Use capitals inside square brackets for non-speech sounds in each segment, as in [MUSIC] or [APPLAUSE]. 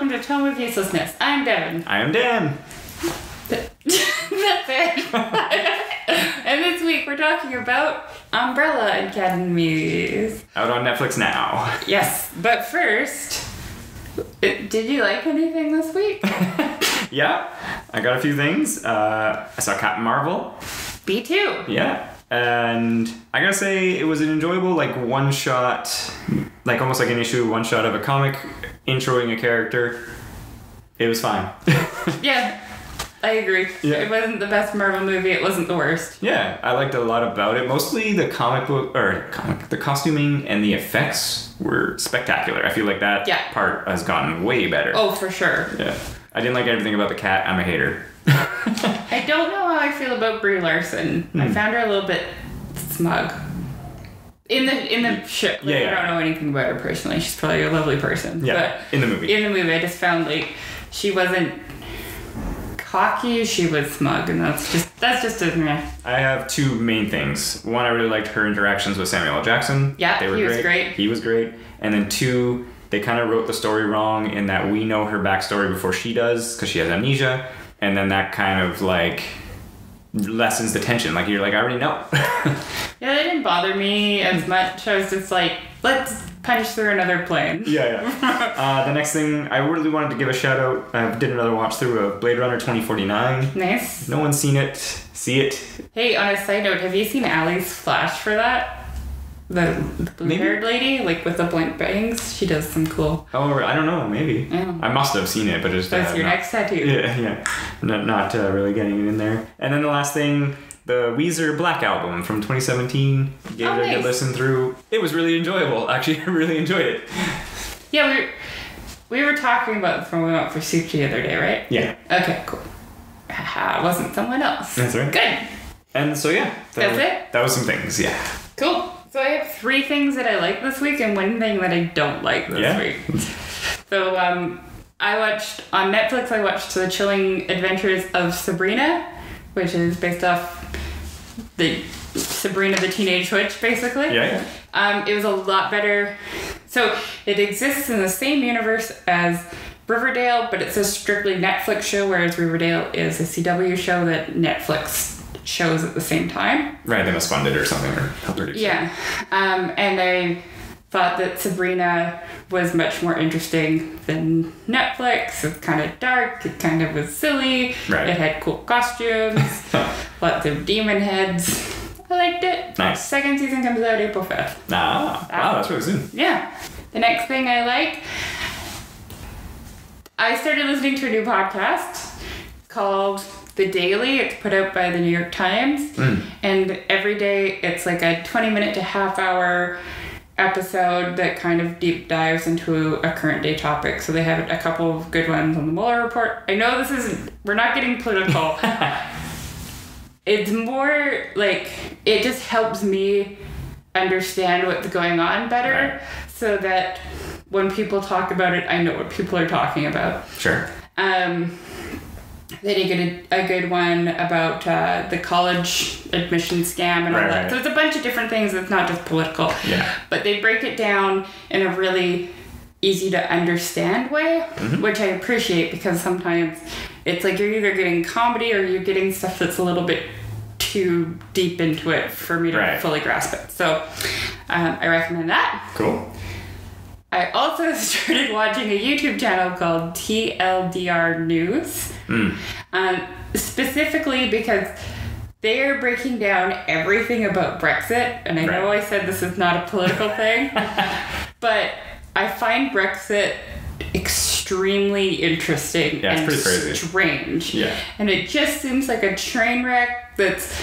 welcome to Tome of Uselessness. I'm Devin. I am Dan. [LAUGHS] That's it. [LAUGHS] and this week we're talking about Umbrella Academies. Out on Netflix now. Yes, but first, uh, did you like anything this week? [LAUGHS] yeah, I got a few things. Uh, I saw Captain Marvel. B2. Yeah. And I gotta say, it was an enjoyable, like, one shot, like almost like an issue one shot of a comic introing a character. It was fine. [LAUGHS] Yeah, I agree. Yeah. It wasn't the best Marvel movie, it wasn't the worst. yeah, I liked a lot about it. Mostly the comic book, or comic, the costuming and the effects were spectacular. I feel like that Yeah. part has gotten way better. Oh, for sure. Yeah. I didn't like everything about the cat. I'm a hater. [LAUGHS] I don't know how I feel about Brie Larson. Hmm. I found her a little bit smug. In the in the show, like, Yeah, I don't know anything about her personally. She's probably a lovely person. Yeah, in the movie. In the movie, I just found like she wasn't cocky. She was smug, and that's just that's just a meh. I have two main things. One, I really liked her interactions with Samuel L. Jackson. Yeah, they were he was great. great. He was great. And then two, they kind of wrote the story wrong in that we know her backstory before she does because she has amnesia, and then that kind of like lessens the tension. Like you're like, I already know. [LAUGHS] Yeah, that didn't bother me as much. I was just like, let's punch through another plane. yeah, yeah. [LAUGHS] uh, the next thing, I really wanted to give a shout out. I did another watch through of Blade Runner 2049. Nice. No one's seen it. See it. Hey, on a side note, have you seen Ali's flash for that? The, the blue-haired lady, like with the blank bangs. She does some cool. Oh, I don't know. Maybe. Yeah. I must have seen it, but just That's uh, your not- next tattoo. [LAUGHS] Yeah, yeah. Not, not uh, really getting it in there. And then the last thing, the Weezer Black album from 2017. Gave Oh, it a nice. good listen through. It was really enjoyable. [LAUGHS] Actually, I really enjoyed it. Yeah, we were, we were talking about when we went for soup the other day, right? Yeah. Okay, cool. Haha, it wasn't someone else. That's right. Good. And so yeah, that, That's it? That was some things. Yeah. Cool. So I have three things that I like this week and one thing that I don't like this Yeah. week. So um, I watched on Netflix. I watched The Chilling Adventures of Sabrina, which is based off the Sabrina the Teenage Witch, basically. Yeah. yeah. Um, it was a lot better. So it exists in the same universe as Riverdale, but it's a strictly Netflix show, whereas Riverdale is a CW show that Netflix shows at the same time. Right. They must fund it or something or help produce. Yeah. Um, and I thought that Sabrina was much more interesting than Netflix. It's kind of dark, it kind of was silly, Right. it had cool costumes, [LAUGHS] lots of demon heads. I liked it. Nice. Second season comes out April 5th. Ah. Wow. That's really soon. Yeah. The next thing I like, I started listening to a new podcast called The Daily. It's put out by the New York Times. And every day it's like a 20 minute to half hour episode that kind of deep dives into a current day topic. So they have a couple of good ones on the Mueller report. I know this isn't, we're not getting political. [LAUGHS] it's more like it just helps me understand what's going on better Right. so that when people talk about it, I know what people are talking about. Sure. Um, they did a, a good one about uh, the college admission scam and all Right, that. right. So it's a bunch of different things. It's not just political. Yeah. But they break it down in a really easy to understand way, Mm-hmm. which I appreciate because sometimes it's like you're either getting comedy or you're getting stuff that's a little bit too deep into it for me to Right. fully grasp it. So um, I recommend that. Cool. I also [LAUGHS] started watching a YouTube channel called TLDR News, um, specifically because they are breaking down everything about Brexit. And I know I said this is not a political thing, [LAUGHS] but I find Brexit extremely interesting Yeah, it's and pretty crazy. strange. Yeah. And it just seems like a train wreck that's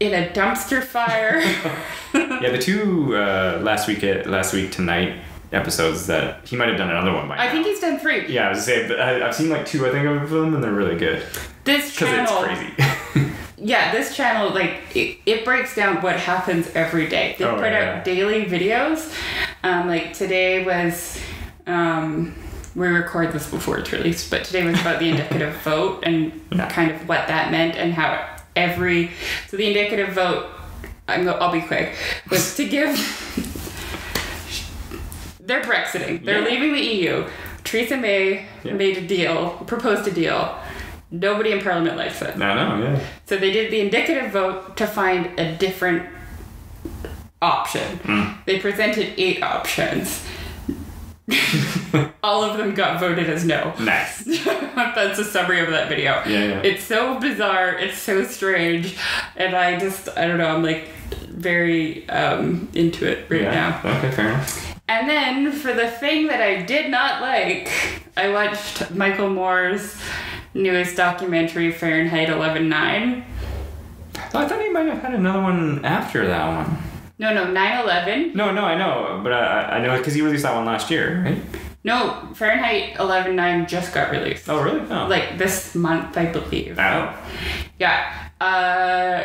in a dumpster fire. [LAUGHS] Yeah. The two uh, last week last week tonight episodes that he might have done another one by I now. think he's done three. Yeah, I was gonna say, but I, I've seen like two, I think, of them, and they're really good This because it's crazy. [LAUGHS] yeah, this channel like it, it breaks down what happens every day. They Oh, put yeah. out daily videos. Um, like today was, um, we record this before it's released, but today was about the indicative [LAUGHS] vote and kind of what that meant and how every so the indicative vote. I'm go, I'll be quick. Was to give. They're Brexiting. They're Yeah. leaving the EU. Theresa May Yeah. made a deal, proposed a deal. Nobody in Parliament likes it. I know, yeah. So they did the indicative vote to find a different option. Hmm. They presented eight options. [LAUGHS] All of them got voted as no. Nice. [LAUGHS] That's a summary of that video. Yeah, yeah. It's so bizarre, it's so strange, and I just, I don't know, I'm like very um, into it right yeah. now. Okay, fair enough. And then for the thing that I did not like, I watched Michael Moore's newest documentary, Fahrenheit 11.9. Oh, I thought he might have had another one after that one. No, no, 9-11. No, no, I know, but I, I know because he released that one last year, right? No, Fahrenheit 11.9 just got released. Oh, really? Oh. Like this month, I believe. oh. Yeah. Uh,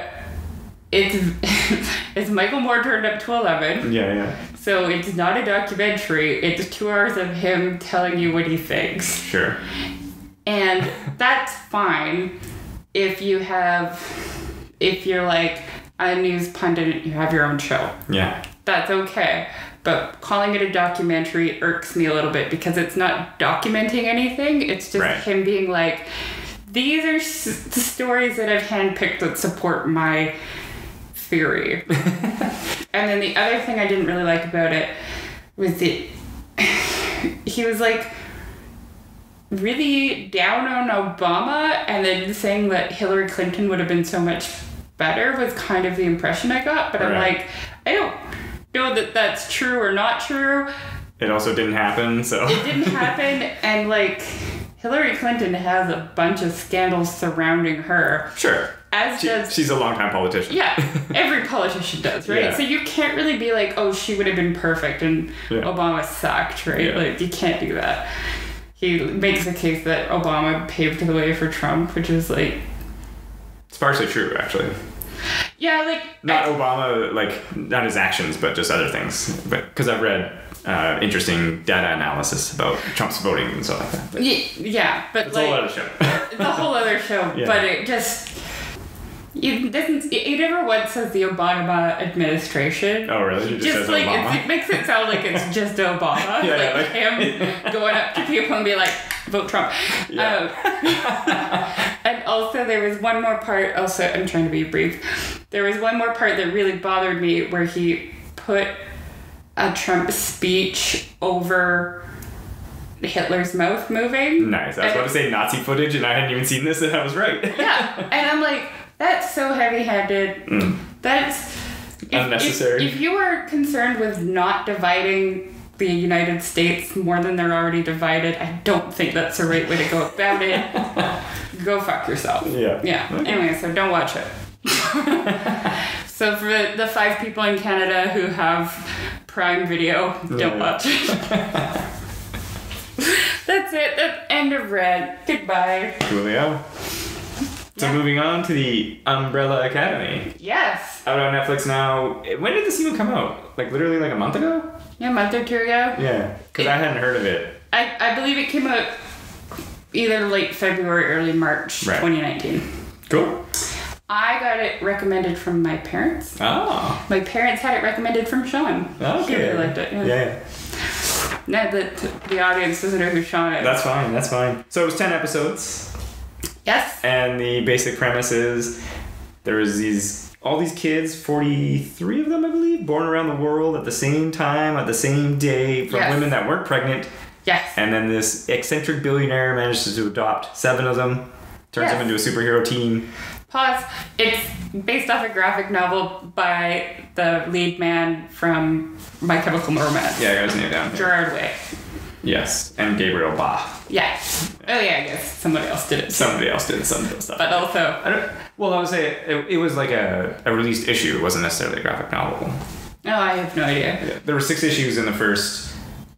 it's [LAUGHS] it's Michael Moore turned up to 11. Yeah, yeah. So it's not a documentary. It's two hours of him telling you what he thinks. Sure. And that's fine if you have, if you're like a news pundit, you have your own show. Yeah. That's okay. But calling it a documentary irks me a little bit because it's not documenting anything. It's just Right. him being like, these are s- the stories that I've handpicked that support my theory. [LAUGHS] and then the other thing I didn't really like about it was that [SIGHS] he was like really down on Obama and then saying that Hillary Clinton would have been so much better was kind of the impression I got. But I'm like, I don't know that that's true or not true. It also didn't happen, so. It didn't [LAUGHS] happen, and like Hillary Clinton has a bunch of scandals surrounding her, Sure. As She, does she's a longtime politician. yeah, [LAUGHS] every politician does, right? Yeah. So you can't really be like, oh, she would have been perfect and Yeah. Obama sucked, right? Yeah. Like you can't do that. He makes the case that Obama paved the way for Trump, which is like, It's partially true, actually. yeah, like Not I- Obama, like, not his actions, but just other things. But Because I've read uh, interesting data analysis about Trump's voting and stuff like that. But yeah, but it's a whole other show. it's a whole other show. [LAUGHS] Yeah. But it just. It doesn't. It, never once says the Obama administration. oh, really? It just, just like it makes it sound like it's just Obama, [LAUGHS] Yeah, like, like- him going up to people and be like, "Vote Trump." Yeah. Um, [LAUGHS] and also, there was one more part. Also, I'm trying to be brief. There was one more part that really bothered me, where he put a Trump speech over Hitler's mouth moving. Nice. I was And- about to say Nazi footage, and I hadn't even seen this, and I was right. yeah, [LAUGHS] and I'm like, that's so heavy-handed. Mm. That's if- if- Unnecessary. If, you are concerned with not dividing the United States more than they're already divided, I don't think that's the right way to go about it. [LAUGHS] go fuck yourself. Yeah. Yeah. Okay. Anyway, so don't watch it. [LAUGHS] so for the, five people in Canada who have Prime Video, don't watch it. [LAUGHS] That's it. That's end of red. Goodbye. Coolio. So Yeah. moving on to the Umbrella Academy. Yes. Out on Netflix now. When did this even come out? Like literally like a month ago? Yeah, a month or two ago. Yeah. Because I hadn't heard of it. I, I believe it came out either late February, early March, Right. 2019. Cool. I got it recommended from my parents. Oh. My parents had it recommended from Sean. Okay. He really liked it. Yeah. yeah. Now that the audience doesn't know who Sean is. That's fine. That's fine. So it was 10 episodes. Yes. And the basic premise is there was these all these kids, 43 of them I believe, born around the world at the same time, at the same day from Yes. women that weren't pregnant. Yes. And then this eccentric billionaire manages to adopt seven of them, turns Yes. them into a superhero team. Pause. It's based off a graphic novel by the lead man from My Chemical Romance. Yeah, I got his name down. here. Gerard Way. Yes, and Gabriel Ba. Yeah. Oh yeah, I guess somebody else did it. Somebody else did some of the stuff. But also, I don't. Well, I would say it, it was like a, a released issue. It wasn't necessarily a graphic novel. oh, I have no idea. Yeah. There were six issues in the first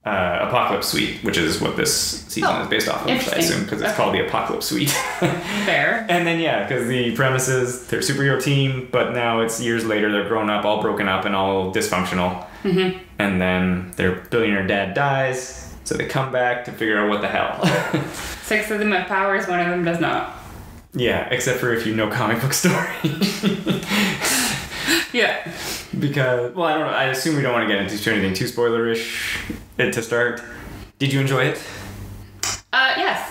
uh, Apocalypse Suite, which is what this season Oh, is based off of, I assume, because it's Okay. called the Apocalypse Suite. [LAUGHS] Fair. and then, yeah, because the premise is they're superhero team, but now it's years later, they're grown up, all broken up, and all dysfunctional. Mm-hmm. And then their billionaire dad dies, so they come back to figure out what the hell. Six of them have powers, one of them does not. yeah, except for if you know comic book story. [LAUGHS] Yeah. because, well, I don't know, I assume we don't want to get into anything too spoilerish uh, to start. Did you enjoy it? Uh, yes.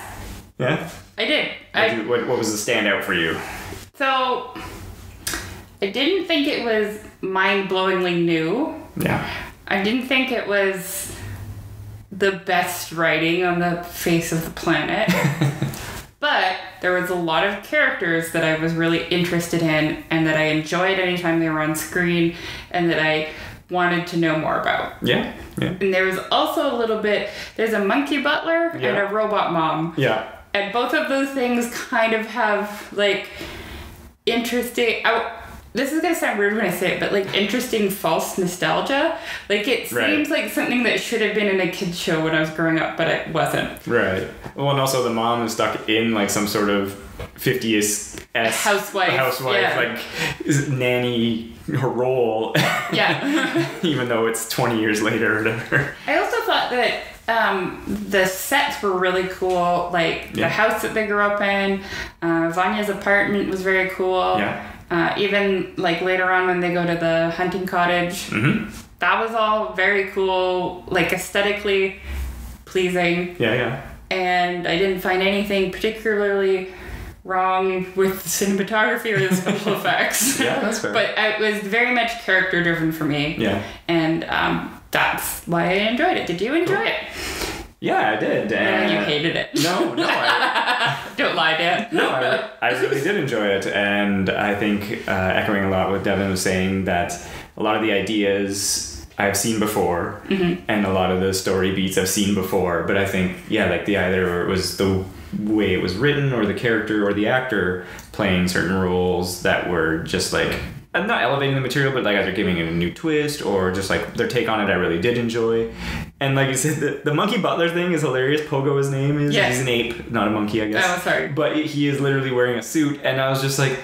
Yeah. I did. I you- what, what was the standout for you? so I didn't think it was mind-blowingly new. Yeah. I didn't think it was the best writing on the face of the planet. [LAUGHS] but there was a lot of characters that I was really interested in and that I enjoyed anytime they were on screen and that I wanted to know more about. Yeah. Yeah. And there was also a little bit there's a monkey butler and a robot mom. Yeah. And both of those things kind of have like interesting. I, this is gonna sound weird when I say it, but like interesting false nostalgia. Like it Right. seems like something that should have been in a kids show when I was growing up, but it wasn't. Right. Well, and also the mom is stuck in like some sort of 50s s Housewife, housewife yeah. like is nanny her role, Yeah. [LAUGHS] even though it's 20 years later or whatever. I also thought that um, the sets were really cool. Like Yeah. the house that they grew up in, uh, Vanya's apartment was very cool. Yeah. Uh, even like later on when they go to the hunting cottage, Mm-hmm. that was all very cool, like aesthetically pleasing. Yeah, yeah. And I didn't find anything particularly wrong with the [LAUGHS] cinematography or the special [LAUGHS] effects. Yeah, that's fair. but it was very much character driven for me. Yeah. And um, that's why I enjoyed it. Did you enjoy it? Yeah, I did. And you hated it. No, no, I, [LAUGHS] Don't lie, Dan. no, I, I really did enjoy it, and I think uh, echoing a lot what Devin was saying that a lot of the ideas I've seen before, and a lot of the story beats I've seen before. But I think yeah, like the either it was the way it was written, or the character, or the actor playing certain roles that were just like. I'm not elevating the material, but like either giving it a new twist or just like their take on it, I really did enjoy. And like you said, the, the monkey butler thing is hilarious. Pogo, his name is. Yes. He's an ape, not a monkey, I guess. Oh, sorry. But he is literally wearing a suit, and I was just like,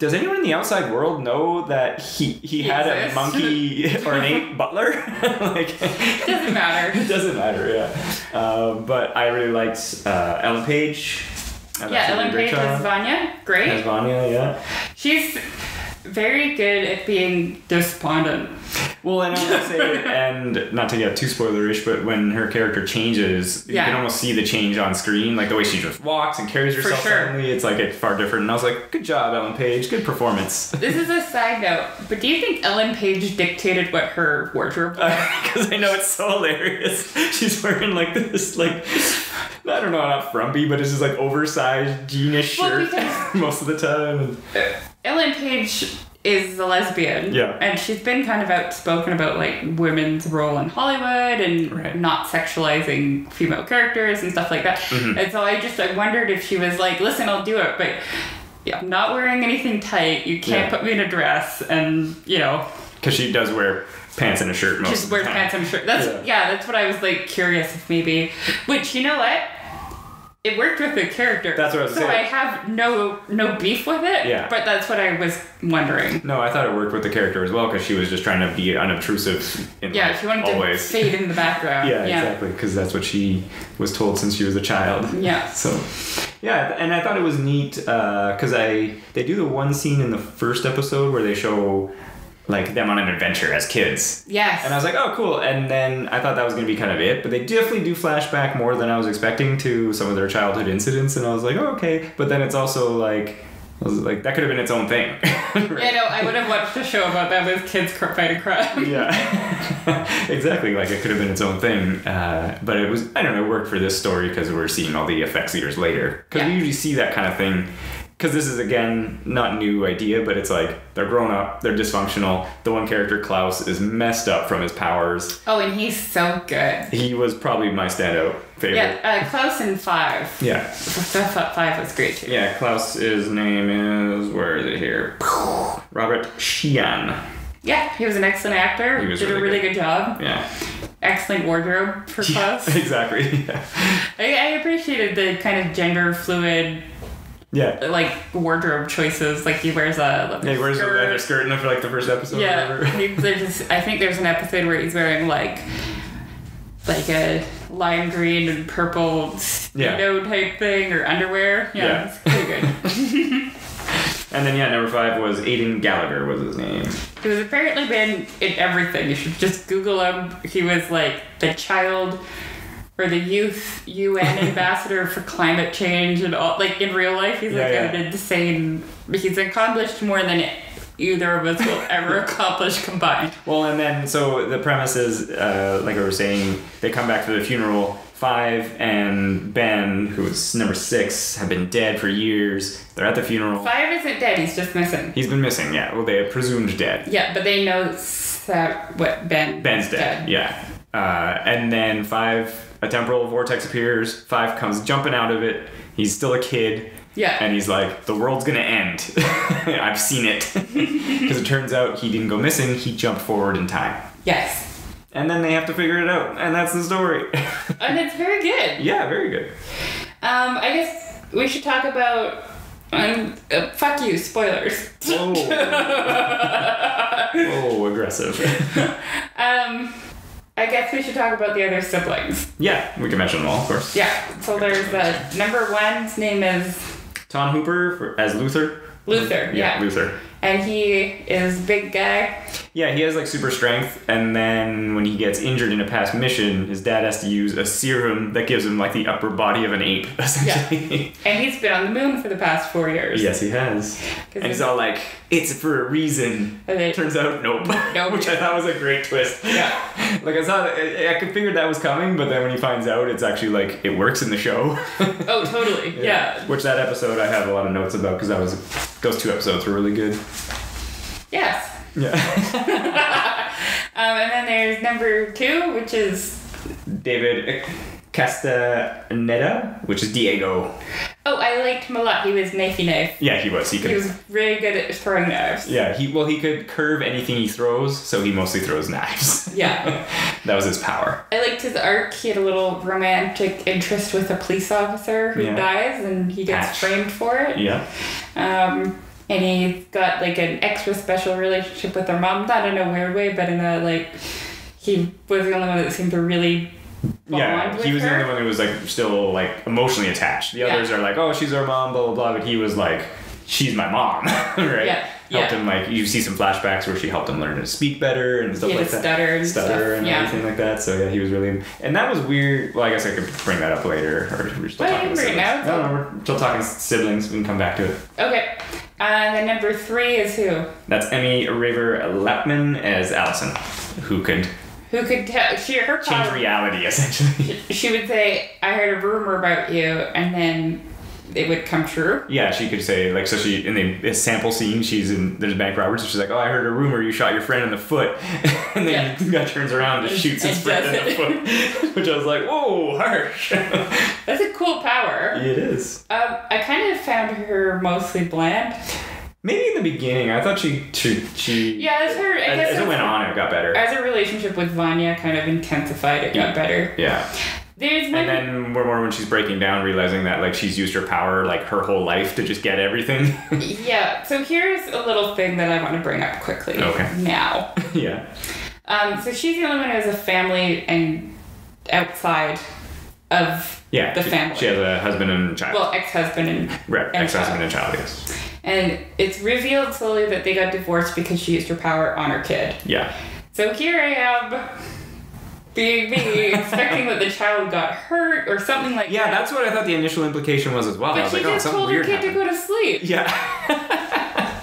does anyone in the outside world know that he he had a monkey [LAUGHS] or an ape butler? [LAUGHS] like, It Doesn't matter. it [LAUGHS] doesn't matter, yeah. Um, but I really liked uh, Ellen Page. Yeah, she did a Ellen Page as Vanya. As Great. Vanya, yeah. She's very good at being despondent. Well, and I would say, [LAUGHS] and not to get too spoilerish, but when her character changes, you can almost see the change on screen, like the way she just walks and carries herself. sure. Suddenly, it's like it's far different. And I was like, good job, Ellen Page, good performance. This is a side note, but do you think Ellen Page dictated what her wardrobe uh, was? [LAUGHS] Because I know it's so hilarious. [LAUGHS] She's wearing like this, like I don't know, not frumpy, but it's just like oversized jeanish Well, shirt most of the time. Ellen Page is a lesbian. Yeah. And she's been kind of outspoken about like women's role in Hollywood and Right. not sexualizing female characters and stuff like that. Mm-hmm. And so I just I wondered if she was like, listen, I'll do it, but yeah, I'm not wearing anything tight. You can't Yeah. put me in a dress and you know, Because she does wear pants and a shirt most just of the wear pants and a shirt. That's Yeah. yeah. that's what I was like curious if maybe which you know what? It worked with the character. That's what I was So saying. I have no no beef with it. Yeah. But that's what I was wondering. No, I thought it worked with the character as well because she was just trying to be unobtrusive in Yeah, life, she wanted always. to fade in the background. [LAUGHS] Yeah, yeah. exactly. Because that's what she was told since she was a child. Yeah. [LAUGHS] So, yeah, and I thought it was neat uh, because I they do the one scene in the first episode where they show like them on an adventure as kids. Yes. And I was like, oh, cool. And then I thought that was going to be kind of it. But they definitely do flashback more than I was expecting to some of their childhood incidents. And I was like, oh, okay. But then it's also like, like, that could have been its own thing. [LAUGHS] yeah, no, I would have watched a show about that with kids fighting crime. yeah. [LAUGHS] exactly. Like it could have been its own thing. Uh, but it was, I don't know, it worked for this story because we're seeing all the effects years later. Because we usually see that kind of thing. Because this is, again, not new idea, but it's like they're grown up, they're dysfunctional. The one character, Klaus, is messed up from his powers. Oh, and he's so good. He was probably my standout favorite. Yeah, uh, Klaus in five. Yeah. Five was great too. Yeah, Klaus's name is, where is it here? [SIGHS] Robert Sheehan. Yeah, he was an excellent actor. He was did a really really good. good, job. Yeah. Excellent wardrobe for [LAUGHS] Klaus. [LAUGHS] exactly. Yeah. I, I appreciated the kind of gender fluid Yeah. like wardrobe choices. Like he wears a leather Yeah, he wears a skirt. leather skirt in for like the first episode. Yeah, there's I think there's an episode where he's wearing like like a lime green and purple Yeah. speedo type thing or underwear. Yeah, Yeah. it's pretty good. [LAUGHS] [LAUGHS] And then yeah, number five was Aidan Gallagher was his name. he was apparently been in everything. You should just Google him. He was like the child or the youth UN [LAUGHS] ambassador for climate change and all. Like in real life, he's like Yeah, yeah. an insane. He's accomplished more than either of us will [LAUGHS] ever accomplish combined. Well, and then so the premise is, uh, like I was saying, they come back to the funeral. Five and Ben, who was number six, have been dead for years. They're at the funeral. Five isn't dead. He's just missing. He's been missing. Yeah. Well, they are presumed dead. Yeah, but they know that what Ben. Ben's dead. Yeah. Uh, and then five, a temporal vortex appears. Five comes jumping out of it. He's still a kid. Yeah. And he's like, the world's gonna end. [LAUGHS] I've seen it. [LAUGHS] Because it turns out he didn't go missing, he jumped forward in time. Yes. And then they have to figure it out, and that's the story. [LAUGHS] And it's very good. yeah, very good. Um, I guess we should talk about. Um, uh, fuck you, spoilers. Oh, oh aggressive. Um, I guess we should talk about the other siblings. yeah, we can mention them all, of course. Yeah, so there's the number one's name is Tom Hopper for, as Luther. Luther, yeah. Luther. and he is big guy. Yeah, he has like super strength, and then when he gets injured in a past mission, his dad has to use a serum that gives him like the upper body of an ape, [LAUGHS] essentially. Yeah. And he's been on the moon for the past four years. yes, he has. And he's all like, "It's for a reason." And it- Turns out, nope. [LAUGHS] Nope. Which I thought was a great twist. Yeah. [LAUGHS] Like I thought, I, I could figure that was coming, but then when he finds out, it's actually like it works in the show. Oh, totally. Yeah. Which that episode I have a lot of notes about because that was those two episodes were really good. Yes. Yeah. [LAUGHS] Um, and then there's number two, which is David Castaneda, which is Diego. oh, I liked him a lot. He was knifey knife. Yeah, he was. He could. He was really good at throwing knives. yeah, he well he could curve anything he throws, so he mostly throws knives. Yeah. [LAUGHS] that was his power. I liked his arc. He had a little romantic interest with a police officer who Yeah. dies, and he gets Patch. framed for it. Yeah. Um, and he's got like an extra special relationship with her mom, not in a weird way, but in a like he was the only one that seemed to really bond Yeah, he was her. the only one who was like still like emotionally attached. The Yeah. others are like, oh, she's our mom, blah blah blah. But he was like, she's my mom, [LAUGHS] right? Yeah, Helped yeah. him like you see some flashbacks where she helped him learn to speak better and stuff He like that. stutter and stutter stuff, and yeah. everything like that. So yeah, he was really and that was weird. Well, I guess I could bring that up later, or we're still Well, talking bring siblings. No, no, we're still talking siblings. We can come back to it. Okay. Uh, and then number three is who? That's Emmy River Lapman as Allison, who could Who could tell? She her change reality [LAUGHS] essentially. She would say, "I heard a rumor about you," and then it would come true. Yeah, she could say like so. She in the sample scene, she's in there's bank robbers. So she's like, "Oh, I heard a rumor you shot your friend in the foot," [LAUGHS] and then Yeah. the guy turns around and And- shoots his and friend in the foot, [LAUGHS] which I was like, "Whoa, harsh." [LAUGHS] That's a cool power. it is. Um, I kind of found her mostly bland. Maybe in the beginning, I thought she she, she Yeah, as her. I as, guess as it went on, it got better. As her relationship with Vanya kind of intensified, it got better. Yeah, There's and then more more when she's breaking down, realizing that like she's used her power like her whole life to just get everything. [LAUGHS] yeah. So here's a little thing that I want to bring up quickly. Okay. Now. [LAUGHS] yeah, Um, so she's the only one who has a family and outside of yeah. the she, family. She has a husband and child. well, ex-husband and right, and ex-husband child. and child. Yes. and it's revealed slowly that they got divorced because she used her power on her kid. Yeah. So here I am, being me, expecting that the child got hurt or something like Yeah, that. Yeah, that's what I thought the initial implication was as well. I But was she like, oh, just something told her kid happened. to go to sleep. Yeah. [LAUGHS]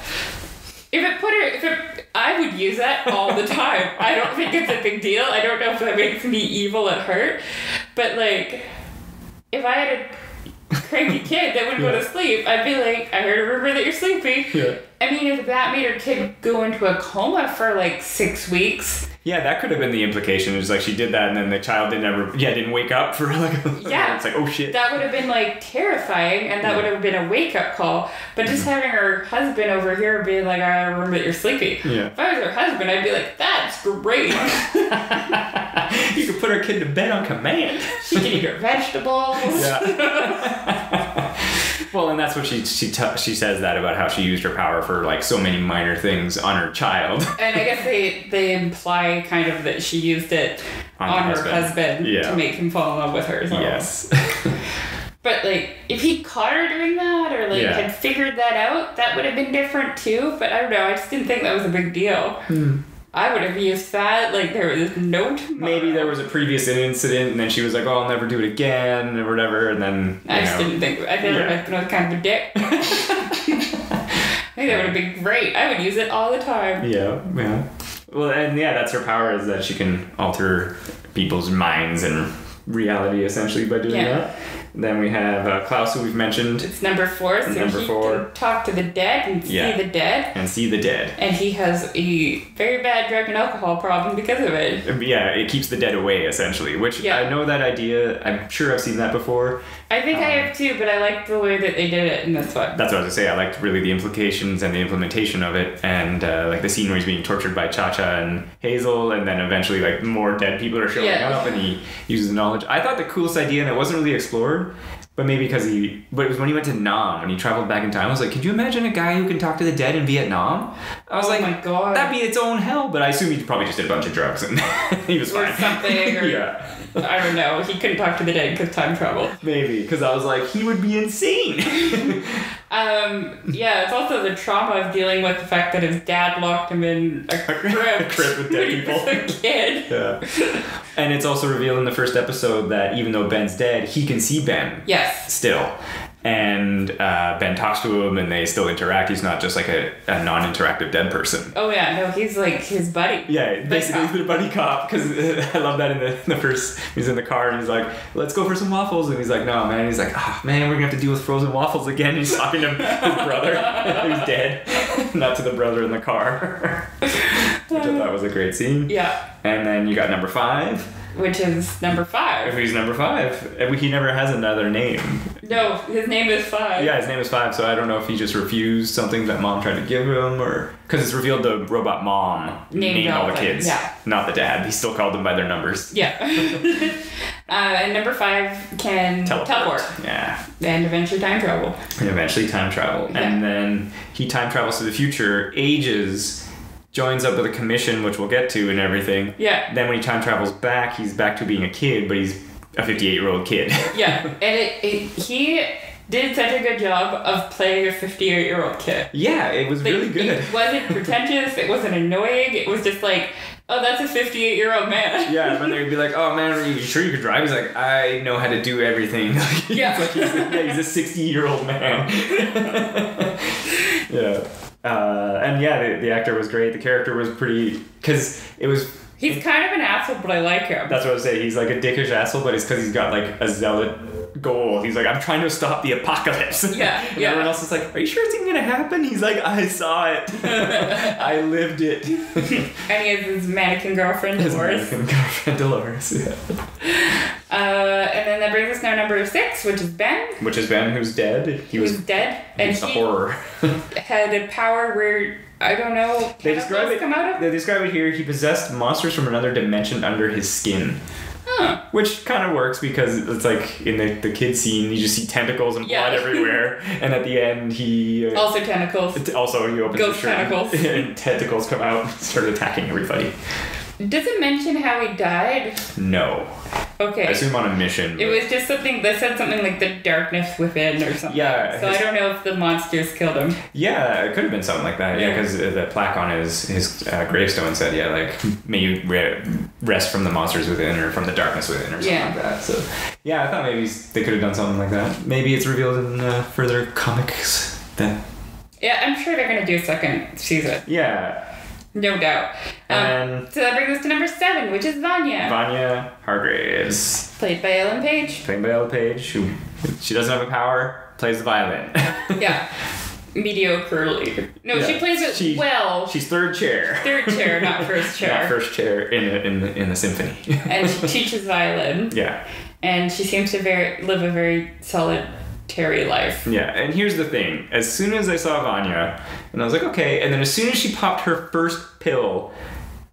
If it put her, if it, I would use that all the time. I don't think it's a big deal. I don't know if that makes me evil at heart, but like, if I had a cranky [LAUGHS] kid that would go to sleep, I'd be like, I heard a rumor that you're sleepy. Yeah. I mean, if that made her kid go into a coma for like six weeks, Yeah, that could have been the implication. It was like she did that, and then the child didn't ever, yeah, didn't wake up for [LAUGHS] like. A, Yeah. It's like, oh shit. that would have been like terrifying, and that would have been a wake up call. But just mm-hmm. having her husband over here being like, I remember that you're sleepy. Yeah. If I was her husband, I'd be like, that's great. [LAUGHS] [LAUGHS] you could put her kid to bed on command. she can eat her vegetables. Yeah. Well, and that's what she she t- she says that about how she used her power for like so many minor things on her child. [LAUGHS] And I guess they they imply kind of that she used it On on, her husband. husband, Yeah. to make him fall in love with her. as well. yes. [LAUGHS] But like, if he caught her doing that, or like Yeah. had figured that out, that would have been different too. But I don't know. I just didn't think that was a big deal. Hmm. I would have used that. Like there was no tomorrow. Maybe there was a previous incident, and then she was like, "Oh, I'll never do it again," or whatever. And then you I just know, didn't think. I think Yeah. I was kind of a dick. [LAUGHS] I think that would have been great. I would use it all the time. Yeah, yeah. Well, and yeah, that's her power is that she can alter people's minds and reality essentially by doing Yeah. that. Then we have uh, Klaus, who we've mentioned, It's number four, so Number four. talk to the dead and Yeah. see the dead. and see the dead. And he has a very bad drug and alcohol problem because of it. Yeah, it keeps the dead away essentially. Which Yeah. I know that idea. I'm sure I've seen that before. I think I Um, have too, but I like the way that they did it in this one. That's what I was gonna say. I liked really the implications and the implementation of it, and uh, like the scene where he's being tortured by Cha Cha and Hazel, and then eventually like more dead people are showing Yeah. up, and he uses the knowledge. I thought the coolest idea, and it wasn't really explored, but maybe because he, but it was when he went to Nam when he traveled back in time. I was like, could you imagine a guy who can talk to the dead in Vietnam? I was Oh like, my God. that'd be its own hell. But I assume he probably just did a bunch of drugs and [LAUGHS] he was Or fine. something, or- [LAUGHS] yeah. I don't know. He couldn't talk to the dead because time travel. Maybe because I was like, he would be insane. [LAUGHS] Um, yeah, it's also the trauma of dealing with the fact that his dad locked him in a crib, crib with dead [LAUGHS] people. a kid. Yeah. [LAUGHS] And it's also revealed in the first episode that even though Ben's dead, he can see Ben Yes. still. And uh, Ben talks to him and they still interact. He's not just like a, a non interactive dead person. Oh yeah, no, he's like his buddy. Yeah, basically cop. the buddy cop. Because [LAUGHS] I love that in the, the first. He's in the car and he's like, "Let's go for some waffles." And he's like, "No, man." He's like, "Oh man, we're gonna have to deal with frozen waffles again." And he's talking to his brother [LAUGHS] who's dead, [LAUGHS] not to the brother in the car, which I thought was a great scene. Yeah, And then you got number five. Which is number five. If He's number five. He never has another name. No, his name is five. Yeah, his name is Five, so I don't know if he just refused something that mom tried to give him, or because it's revealed the robot mom Named all the all the- kids, yeah. not the dad. He still called them by their numbers. Yeah. [LAUGHS] uh, and number five can teleport. Yeah, and eventually time travel. and eventually time travel, Yeah. and then he time travels to the future, ages, joins up with a commission, which we'll get to, and everything. Yeah. Then when he time travels back, he's back to being a kid, but he's a 58 year old kid. [LAUGHS] Yeah, and it, it he did such a good job of playing a 58 year old kid. yeah, it was Like, really good. It wasn't [LAUGHS] pretentious. It wasn't annoying. It was just like, oh, that's a 58 year old man. [LAUGHS] Yeah, when they'd be like, "Oh man, are you sure you could drive?" He's like, "I know how to do everything." Like, Yeah. like he's yeah, he's a sixty-year-old man. yeah, uh, and yeah, the, the actor was great. The character was pretty because it was. He's kind of an asshole, but I like him. That's what I was saying. He's like a dickish asshole, but it's because he's got like a zealot goal. He's like, "I'm trying to stop the apocalypse." Yeah, [LAUGHS] and yeah. everyone else is like, "Are you sure it's even gonna happen?" He's like, "I saw it. [LAUGHS] I lived it." [LAUGHS] and he has his mannequin girlfriend, His Dolores. American girlfriend Dolores. Yeah. Uh, and then that brings us now number six, which is Ben, Which is Ben, who's dead. He who's was dead, and He's a horror. had a power where I don't know. they describe it. Come out of. They describe it here. He possessed monsters from another dimension under his skin, Huh. which kind of works because it's like in the the kid scene, you just see tentacles and Yeah. blood everywhere, [LAUGHS] and at the end, he uh, Also tentacles. it- also he opens Ghost his shirt tentacles. [LAUGHS] and tentacles come out and start attacking everybody. Does it mention how he died? No, Okay. I assume on a mission. It was just something they said something like the darkness within or something. Yeah, So I don't know if the monsters killed him. Yeah, it could have been something like that. Yeah, Yeah. because the plaque on his his uh, gravestone said, "Yeah, like may you re- rest from the monsters within, or from the darkness within, or something Yeah. like that." So, yeah, I thought maybe they could have done something like that. Maybe it's revealed in uh, further comics. That Yeah, I'm sure they're gonna do a second season, yeah, no doubt. Um, so that brings us to number seven, which is Vanya, Vanya Hargreeves, played by Ellen Page. played by Ellen Page, who she doesn't have a power, plays the violin. [LAUGHS] Yeah, mediocrely. No, Yeah. she plays it She- well. She's third chair. Third chair, not [LAUGHS] first chair. Not first chair in a, in the, in the symphony. and she [LAUGHS] teaches violin, yeah. and she seems to very live a very solitary life. Yeah, and here's the thing. As soon as I saw Vanya, and I was like, okay, and then as soon as she popped her first pill,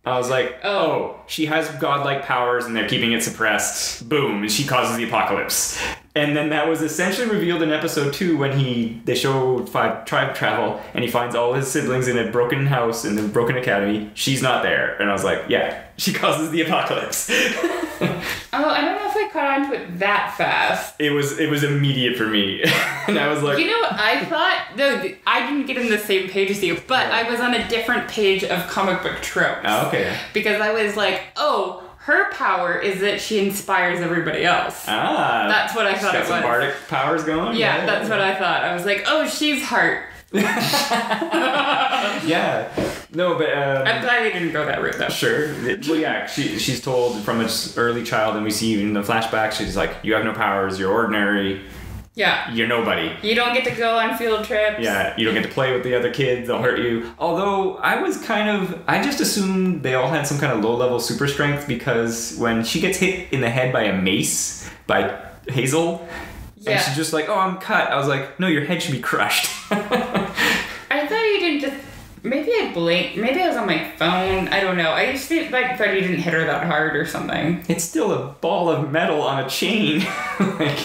I was like, Oh. oh she has godlike powers and they're keeping it suppressed. Boom, and she causes the apocalypse. And then that was essentially revealed in episode two when he they show five tribe travel and he finds all his siblings in a broken house in the broken academy. She's not there, and I was like, yeah, she causes the apocalypse. [LAUGHS] Oh, I don't know if I caught on to it that fast. it was it was immediate for me, [LAUGHS] and I was like, You know what I thought? No, I didn't get in the same page as you, but I was on a different page of comic book tropes. oh, okay, Because I was like, oh, her power is that she inspires everybody else. ah, That's what I thought got it some was. bardic powers going. yeah, that's what I thought. I was like, oh, she's heart. [LAUGHS] Yeah, no, but um, I'm glad they didn't go that route though. Sure. Well, yeah, she, she's told from an early child, and we see in the flashback, she's like, You have no powers, you're ordinary, Yeah. you're nobody. You don't get to go on field trips. Yeah, you don't get to play with the other kids, they'll hurt you. Although, I was kind of, I just assumed they all had some kind of low level super strength because when she gets hit in the head by a mace by Hazel, Yeah. and she's just like, Oh, I'm cut. I was like, No, your head should be crushed. [LAUGHS] I thought you didn't just. Maybe I blinked. Maybe I was on my phone. I don't know. I just think, like thought you didn't hit her that hard or something. it's still a ball of metal on a chain. [LAUGHS] like,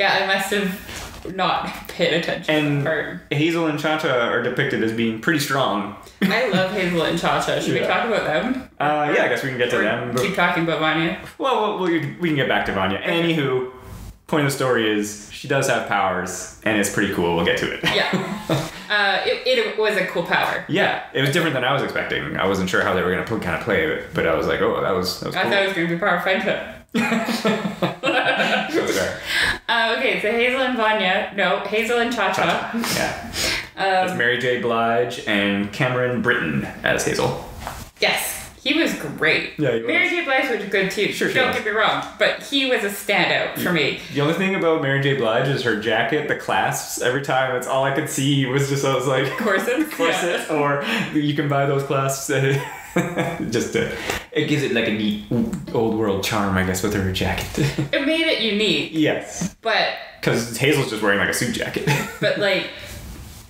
Yeah, I must have not paid attention And-. Hazel and Cha Cha are depicted as being pretty strong. I love Hazel and Cha Cha. Should we talk about them? Uh, yeah, I guess we can get to Or them. Keep talking about Vanya. well, well, we we can get back to Vanya. Anywho, point of the story is she does have powers, and it's pretty cool. We'll get to it. Yeah. [LAUGHS] uh, it, it was a cool power. Yeah, it was different than I was expecting. I wasn't sure how they were gonna put, kind of play it, but I was like, oh, that was that was I cool. thought it was going to be power friendship. Sure. Uh, okay, so Hazel and Vanya. No, Hazel and Cha Cha. yeah, that's Um, Mary J. Blige and Cameron Britton as Hazel. yes, he was great. Yeah, he was. Mary J. Blige was good too. Sure Don't was. get me wrong, but he was a standout for me. The only thing about Mary J. Blige is her jacket, the clasps. Every time, that's all I could see was just I was like, Corsets. corset, or you can buy those clasps. [LAUGHS] just to, it gives it like a neat old world charm, I guess, with her jacket. [LAUGHS] It made it unique, yes, but because Hazel's just wearing like a suit jacket. [LAUGHS] but like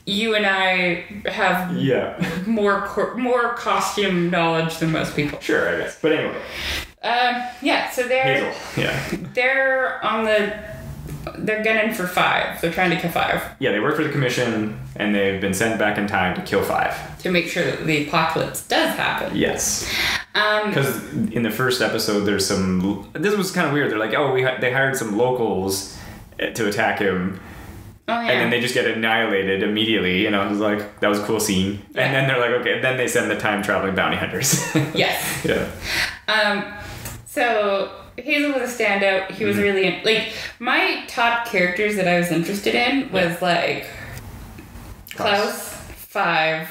you and I have yeah, more cor- more costume knowledge than most people. sure, I guess. But anyway, Um, yeah, so they're Hazel. Yeah, they're on the they're gunning for five. They're trying to kill five yeah. They work for the commission, and they've been sent back in time to kill five. to make sure that the apocalypse does happen. Yes. Um, Because in the first episode, there's some. This was kind of weird. They're like, oh, we they hired some locals eh, to attack him, oh yeah. and then they just get annihilated immediately. And I was like, that was a cool scene. Yeah. And then they're like, okay. Then they send the time traveling bounty hunters. [LAUGHS] yes. yeah. Um, so Hazel was a standout. He was Mm-hmm. really in, like my top characters that I was interested in was like Klaus, Five,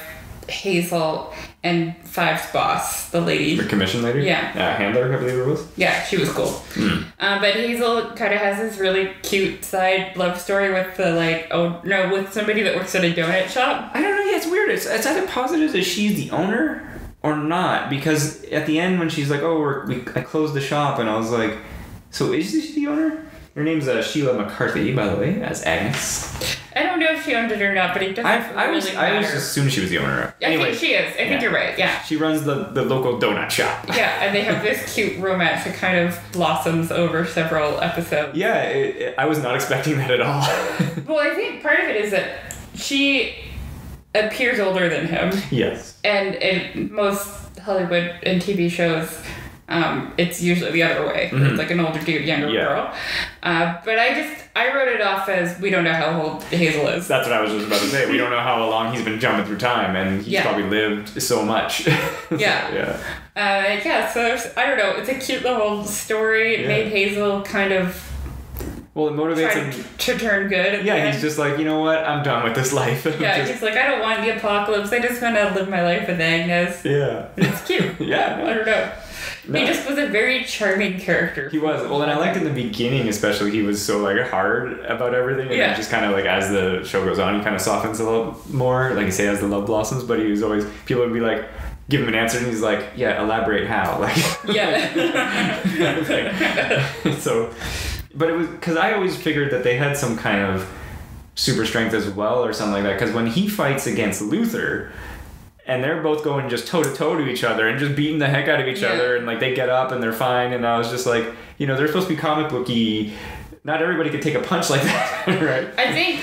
Hazel, and Five's boss, the lady. The commission lady. Yeah. Uh, handler, I believe it was. Yeah, she was cool. Um, but Hazel kind of has this really cute side love story with the like, oh no, with somebody that works at a donut shop. I don't know. Yeah, it's weird. It's, it's either positive that she's the owner or not. Because at the end, when she's like, "Oh, we're, we I closed the shop," and I was like, "So is she the owner?" Her name's uh, Sheila McCarthy, by the way, as Agnes. I don't know if she owned it or not, but it doesn't I, really I was I matter. always assumed she was the owner. I Anyway, think she is. I think yeah. you're right. Yeah. she runs the, the local donut shop. Yeah, and they have this cute romance that kind of blossoms over several episodes. Yeah, it, it- I was not expecting that at all. [LAUGHS] Well, I think part of it is that she appears older than him, yes. and in most Hollywood and TV shows, um, it's usually the other way. It's like an older dude, younger Mm-hmm. Yeah. girl. Uh, but I just I wrote it off as we don't know how old Hazel is. That's what I was just about to say. We don't know how long he's been jumping through time, and he's Yeah. probably lived so much. [LAUGHS] Yeah. yeah. Uh, yeah, so I don't know. It's a cute little story. It Yeah. made Hazel kind of Well, it motivates him. to turn good. Yeah, end. he's just like, you know what? I'm done with this life. [LAUGHS] Yeah, Just- he's like, I don't want the apocalypse. I just want to live my life with Agnes. yeah. It's cute. [LAUGHS] Yeah. I don't know. No. He just was a very charming character. He was. Well, and I liked in the beginning, especially, he was so like hard about everything, and Yeah. just kind of like as the show goes on, he kind of softens a little more. Like you say, as the love blossoms, but he was always people would be like, give him an answer, and he's like, yeah, elaborate how, [LAUGHS] like, Yeah. so, but it was because I always figured that they had some kind of super strength as well, or something like that. Because when he fights against Luther. And they're both going just toe to toe to each other and just beating the heck out of each Yeah. other, and like they get up and they're fine. And I was just like, you know, they're supposed to be comic booky. Not everybody could take a punch like [LAUGHS] that, right? I think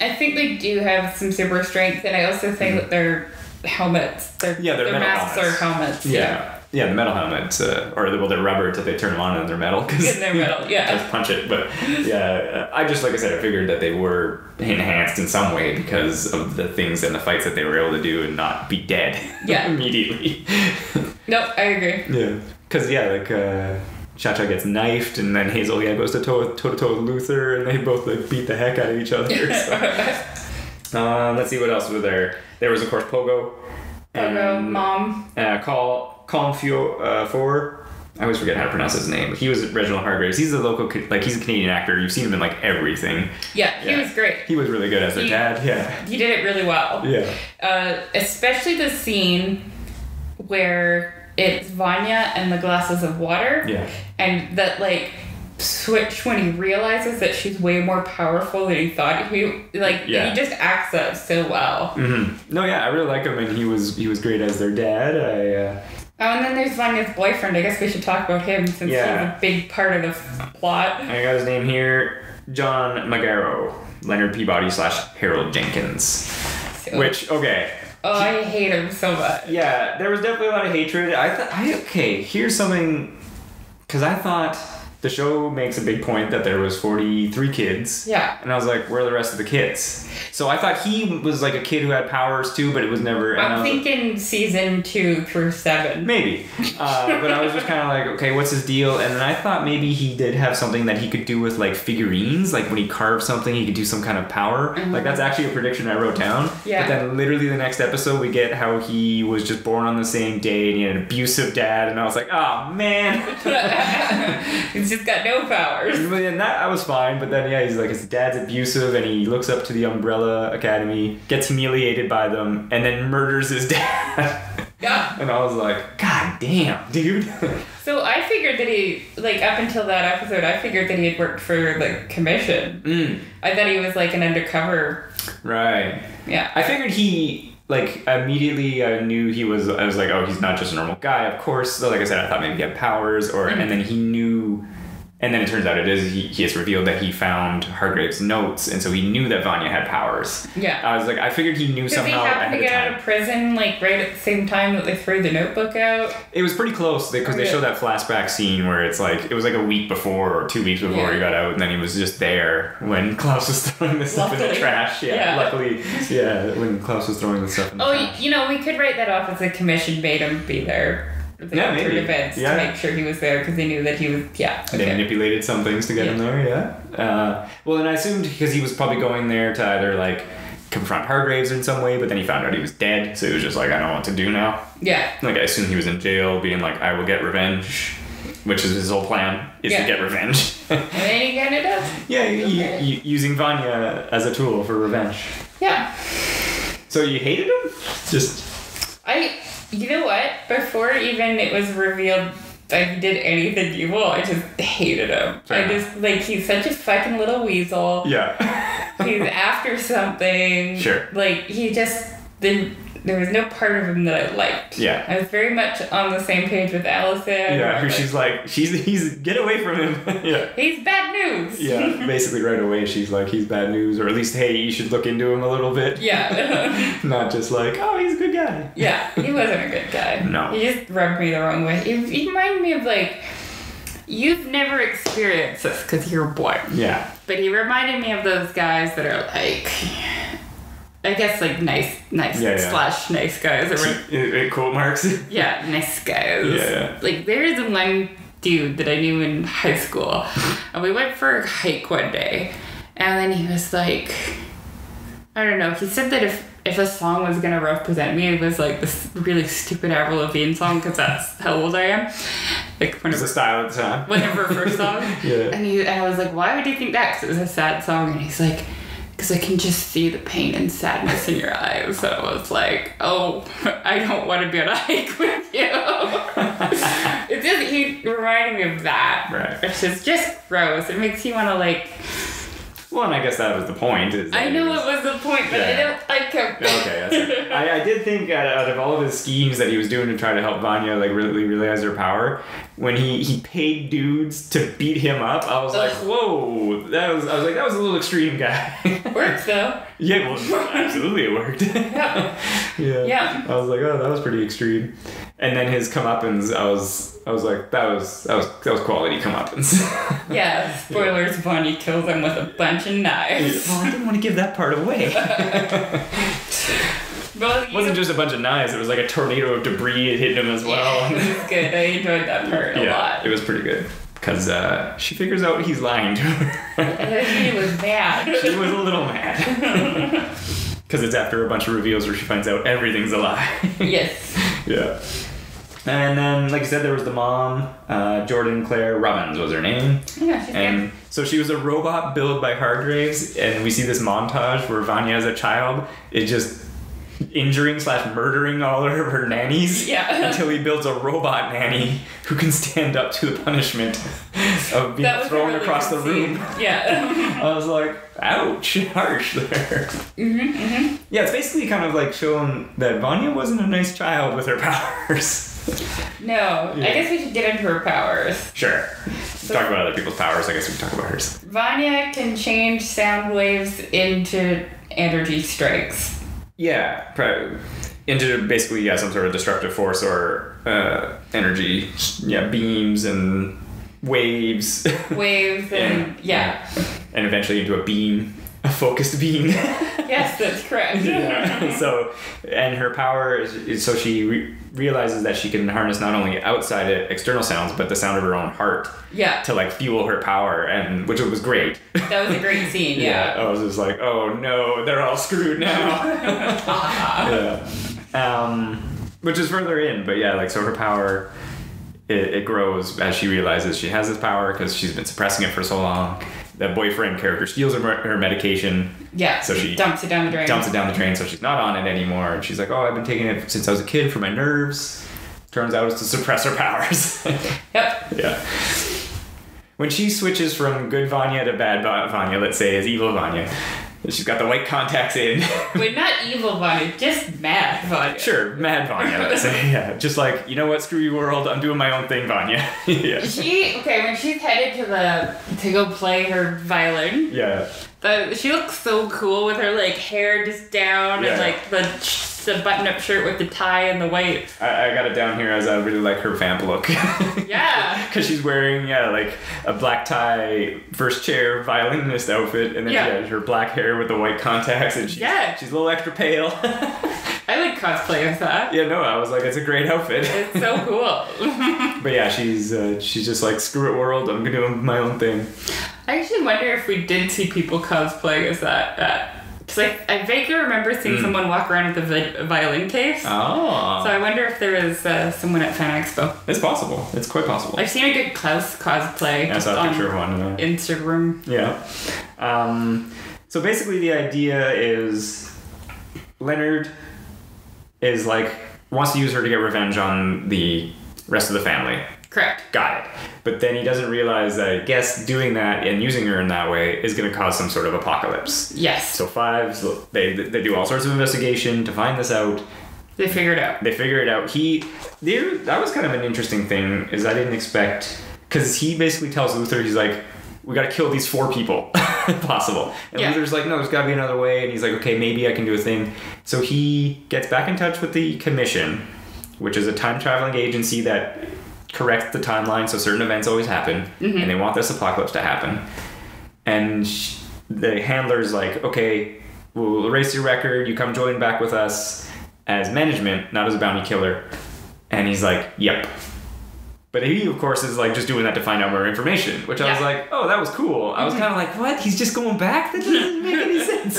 I think they do have some super strength, and I also think that their helmets, their, Mm-hmm. Yeah, they're their masks helmets. are helmets. Yeah, Yeah, the metal helmets, uh, or the, well, they're rubber until they turn them on and they're metal. Cause they're metal, [LAUGHS] yeah. just punch it. But yeah, I just like I said, I figured that they were enhanced in some way because of the things and the fights that they were able to do and not be dead. [LAUGHS] Yeah. immediately. [LAUGHS] Nope, I agree. yeah, because yeah, like. Uh, Cha Cha gets knifed, and then Hazel yeah goes to toe to toe with Luther, and they both like beat the heck out of each other. so. Um, let's see what else was there. There was of course Pogo. Pogo, and, mom. Uh, call Colm Feore uh, for. I always forget how to pronounce his name. He was Reginald Hargreeves. He's a local, like he's a Canadian actor. You've seen him in like everything. Yeah, he Yeah. was great. He was really good as their dad. Yeah. He did it really well. Yeah. Uh, especially the scene where it's Vanya and the glasses of water. Yeah. And that like switch when he realizes that she's way more powerful than he thought he like Yeah. he just acts up so well. hmm No, yeah, I really like him, and he was he was great as their dad. I. Uh, Oh, and then there's Vanya's boyfriend. I guess we should talk about him since Yeah. he's a big part of the plot. I got his name here. John Magaro, Leonard Peabody slash Harold Jenkins. So- Which okay, oh, I hate him so much. yeah, there was definitely a lot of hatred. I thought, I okay. Here's something, because I thought the show makes a big point that there was 43 kids. Yeah. And I was like, where are the rest of the kids? So I thought he was like a kid who had powers too, but it was never. I I'm like, thinking season two through seven. Maybe. Uh, but I was just kind of like, okay, what's his deal? And then I thought maybe he did have something that he could do with like figurines. Like when he carved something, he could do some kind of power. Like that's actually a prediction I wrote down. Yeah. But then literally the next episode, we get how he was just born on the same day and he had an abusive dad. And I was like, oh man. [LAUGHS] [LAUGHS] he's just got no powers. And that I was fine, but then yeah, he's like his dad's abusive, and he looks up to the Umbrella Academy, gets humiliated by them, and then murders his [LAUGHS] dad. Yeah. and I was like, God damn, dude. [LAUGHS] So I figured that he, like, up until that episode, I figured that he had worked for the commission. mm, I thought he was like an undercover. right. Yeah. I figured he like immediately I knew he was. I was like, oh, he's not just a normal guy. Of course, so like I said, I thought maybe he had powers, or and then he knew. And then it turns out it is he, he has revealed that he found Hargreeves' notes, and so he knew that Vanya had powers. Yeah. I was like, I figured he knew Because he somehow happened to get out of prison, like, right at the same time that they threw the notebook out. It was pretty close because they Okay. show that flashback scene where it's like it was like a week before or two weeks before Yeah. he got out, and then he was just there when [LAUGHS] Klaus was throwing the stuff in the trash. Yeah, Yeah. luckily, yeah, when Klaus was throwing the stuff in the Oh, trash. you know, we could write that off as the commission made him be there. They Yeah, maybe. events Yeah. to make sure he was there because they knew that he was, yeah. They manipulated some things to get him there. Yeah. Uh, well, and I assumed because he was probably going there to either like confront Hargreeves in some way, but then he found out he was dead, so he was just like, I don't know what to do now. Yeah. Like I assumed he was in jail, being like, I will get revenge. Which is his whole plan, is Yeah. to get revenge. And then he kind of does. yeah, y- Okay. y- using Vanya as a tool for revenge. Yeah. So you hated him? Just I, you know what? Before even it was revealed that he did anything evil, I just hated him. Fair I enough. just like he's such a fucking little weasel. yeah. He's [LAUGHS] after something. Sure. Like he just didn't. There was no part of him that I liked. Yeah. I was very much on the same page with Allison. yeah, who she's like, she's he's get away from him. [LAUGHS] yeah. He's bad news. Yeah, basically right away she's like, he's bad news, or at least, hey, you should look into him a little bit. yeah. [LAUGHS] Not just like, oh, he's a good guy. yeah. He wasn't a good guy. No. He just rubbed me the wrong way. He, he reminded me of like. You've never experienced this because you're a boy. Yeah. But he reminded me of those guys that are like, I guess like nice, nice Yeah, yeah. slash nice guys. Or what- [LAUGHS] It, quote marks. [LAUGHS] yeah, nice guys. Yeah. Like there is one dude that I knew in high school, and we went for a hike one day, and then he was like, I don't know. He said that if if a song was gonna represent me, it was like this really stupid Avril Lavigne song because that's how old I am. Like one It was a style at the time. one of her first [LAUGHS] songs. Yeah. And he and I was like, why would you think that? Because it was a sad song. And he's like, because I can just see the pain and sadness in your eyes. So I was like, oh, [LAUGHS] I don't want to be on a hike [LAUGHS] with you. [LAUGHS] it just he reminded me of that. Right. Which is just gross. It makes you want to like. Well, and I guess that was the point. I know was- it was the point, but I Yeah. don't. Like him. Okay. I, I did think out, out of all of his schemes that he was doing to try to help Vanya like really realize her power, when he he paid dudes to beat him up, I was like, whoa, that was I was like that was a little extreme, guy. [LAUGHS] Works though. yeah, well, absolutely it worked. Yeah. yeah. Yeah. I was like, oh, that was pretty extreme. And then his comeuppance, I was I was like, that was that was that was quality comeuppance. Yeah. [LAUGHS] Spoilers: Vanya kills him with a bunch of knives. well, I didn't want to give that part away. [LAUGHS] Well, It wasn't just a bunch of knives, it was like a tornado of debris hitting him as well. Yeah, it was good. I enjoyed that part a yeah, lot. it was pretty good. Because uh, she figures out he's lying to her. And [LAUGHS] he was mad. [LAUGHS] she was a little mad. Because it's after a bunch of reveals where she finds out everything's a lie. yes. yeah. And then, like I said, there was the mom, uh, Jordan Claire Robbins was her name. Yeah, she's And so she was a robot built by Hargreeves, and we see this montage where Vanya, as a child, is just injuring slash murdering all of her nannies [LAUGHS] Yeah. until he builds a robot nanny who can stand up to the punishment of being That was a thrown really across the room. scene. Yeah. [LAUGHS] I was like, ouch, [LAUGHS] harsh there. mm-hmm, Yeah, it's basically kind of like showing that Vanya wasn't a nice child with her powers. No, I guess we should get into her powers. sure. Talk about other people's powers, I guess we can talk about hers. Vanya can change sound waves into energy strikes. Yeah, pro- into basically yeah some sort of destructive force or uh, energy, yeah beams and waves, Waves [LAUGHS] and yeah. and eventually into a beam, a focused beam. [LAUGHS] Yes, that's correct. [LAUGHS] yeah. [LAUGHS] So, and her power is, is so she re- realizes that she can harness not only outside it, external sounds but the sound of her own heart Yeah. to like fuel her power, and which was great. That was a great scene, yeah. I was just like, oh no, they're all screwed now. yeah. Um, which is further in, but yeah, like so her power it, it grows as she realizes she has this power because she's been suppressing it for so long. The boyfriend character steals her, her medication, Yeah. So she dumps it down the drain. dumps it down the drain, so she's not on it anymore. And she's like, "Oh, I've been taking it since I was a kid for my nerves." Turns out it's to suppress her powers. [LAUGHS] Yep. yeah. When she switches from good Vanya to bad Vanya, let's say, as evil Vanya, she's got the white contacts in. [LAUGHS] Wait, not evil Vanya, just mad Vanya. sure, mad Vanya, let's say. Yeah, just like you know what, screw you world, I'm doing my own thing, Vanya. [LAUGHS] yeah. She okay when she's headed to the to go play her violin. Yeah. The, she looks so cool with her like hair just down Yeah. and like the the button up shirt with the tie and the white. I, I got it down here as I really like her vamp look. [LAUGHS] Yeah. Because she's wearing, yeah, like a black tie, first chair violinist outfit, and then Yeah. she has her black hair with the white contacts, and she's, Yeah. she's a little extra pale. [LAUGHS] I cosplay with that. yeah, no, I was like, it's a great outfit. It's so [LAUGHS] cool. but yeah, she's uh, she's just like, screw it, world, I'm gonna do my own thing. I actually wonder if we did see people cosplay as that. Uh, Cause I, I vaguely remember seeing Mm. someone walk around with a vi- violin case. Oh. So I wonder if there was uh, someone at Fan Expo. it's possible. It's quite possible. I've seen a good Klaus cosplay I just saw a on picture of one. uh, Instagram. Yeah. Um, so basically, the idea is Leonard is like wants to use her to get revenge on the rest of the family. Correct. Got it. But then he doesn't realize that I guess doing that and using her in that way is going to cause some sort of apocalypse. Yes. So fives, they they do all sorts of investigation to find this out. They figure it out. They figure it out. He there that was kind of an interesting thing is I didn't expect because he basically tells Luther he's like we got to kill these four people [LAUGHS] if possible. And Yeah. Luther's like no there's got to be another way and he's like okay maybe I can do a thing. So he gets back in touch with the commission, which is a time traveling agency that corrects the timeline so certain events always happen mm-hmm. and they want this apocalypse to happen. And the handler's like okay we'll erase your record you come join back with us as management, not as a bounty killer. And he's like, yep. But he, of course, is like just doing that to find out more information, which I was like, oh, that was cool. I was mm-hmm. kind of like, what? He's just going back? That doesn't [LAUGHS] make any sense.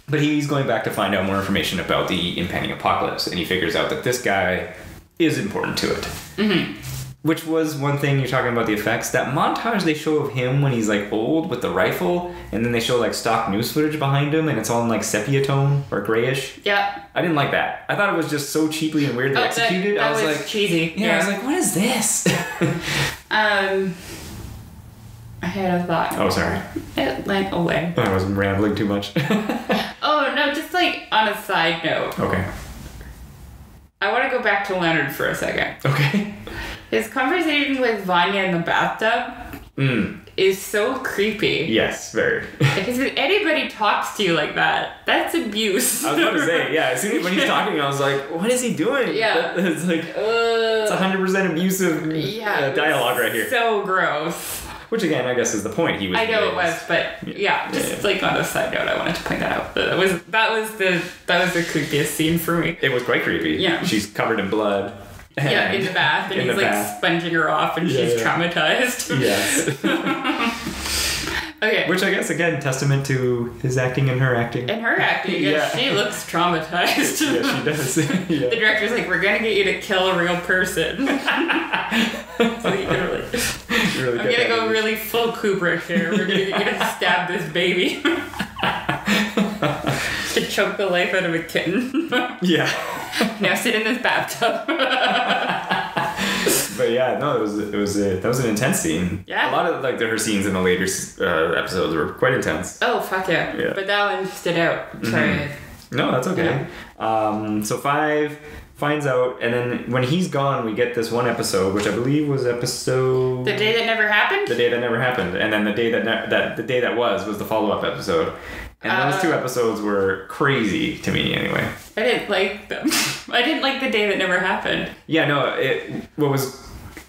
[LAUGHS] but he's going back to find out more information about the impending apocalypse, and he figures out that this guy is important to it. Mm-hmm. Which was one thing you're talking about the effects. That montage they show of him when he's like old with the rifle, and then they show like stock news footage behind him, and it's all in like sepia tone or grayish. Yeah. I didn't like that. I thought it was just so cheaply and weirdly Oh, that, executed. that I was, was like, cheesy. yeah, I was like, what is this? [LAUGHS] um, I had a thought. Oh, sorry. It went away. I was rambling too much. [LAUGHS] Oh no, just like on a side note, okay. I want to go back to Leonard for a second. Okay. His conversation with Vanya in the bathtub Mm. is so creepy. Yes, very. [LAUGHS] Because if anybody talks to you like that, that's abuse. I was about to say, yeah. As soon as when he's [LAUGHS] talking, I was like, "What is he doing?" Yeah. [LAUGHS] It's like uh, it's Ugh. hundred percent abusive yeah, uh, dialogue right here. So gross. Which again, I guess is the point. He was. I know it was, but yeah, just Yeah. like on a side note, I wanted to point that out. That was that was the that was the creepiest scene for me. It was quite creepy. Yeah. She's covered in blood. Yeah, in the bath, and he's like bath. sponging her off, and Yeah, she's yeah. traumatized. [LAUGHS] Yes. [LAUGHS] okay. Which I guess again testament to his acting and her acting. and her acting, yeah. Yeah. she looks traumatized. yeah, she [LAUGHS] does. The director's like, we're gonna get you to kill a real person. so you can really, Really I'm gonna go movie. really full Kubrick here. We're gonna get you to stab this baby. To choke the life out of a kitten. [LAUGHS] Yeah. [LAUGHS] now sit in this bathtub. [LAUGHS] But yeah, no, it was it was a, that was an intense scene. Yeah. A lot of like her scenes in the later uh, episodes were quite intense. oh fuck yeah. Yeah. But that one stood out. Sorry. No, that's okay. Um, so five finds out, and then when he's gone, we get this one episode, which I believe was episode The day that never happened. the day that never happened, and then the day that ne- that the day that was was the follow up episode. And those two Uh. episodes were crazy to me, anyway. I didn't like them. [LAUGHS] I didn't like the day that never happened. Yeah, no, it what was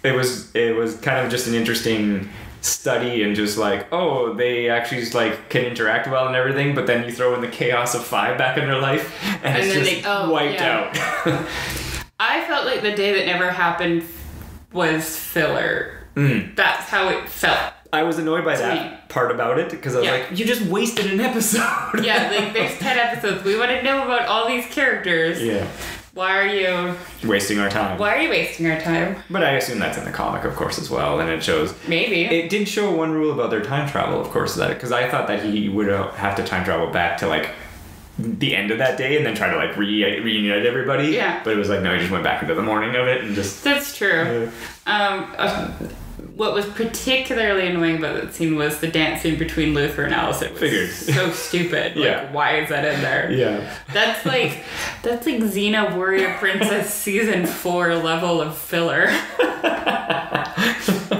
it was it was kind of just an interesting study and just like oh they actually just, like can interact well and everything but then you throw in the chaos of five back in their life [LAUGHS] and, And it's then just they- oh, wiped yeah. out [LAUGHS] I felt like the day that never happened was filler. Mm. That's how it felt. I was annoyed by that part about it because I was Yeah. like, you just wasted an episode. Yeah, [LAUGHS] like there's 10 episodes. We want to know about all these characters. yeah. Why are you Wasting our time. why are you wasting our time? But I assume that's in the comic, of course, as well, and it shows. Maybe. It did show one rule about their time travel, of course, that because I thought that he would uh, have to time travel back to like the end of that day and then try to like re- reunite everybody. Yeah. But it was like no, he just went back into the morning of it and just. That's true. Um, uh, what was particularly annoying about that scene was the dance scene between Luther and Alice. It was Figured. so stupid. [LAUGHS] Yeah. Like, why is that in there? Yeah. That's like that's like Xena Warrior Princess [LAUGHS] season four level of filler. [LAUGHS]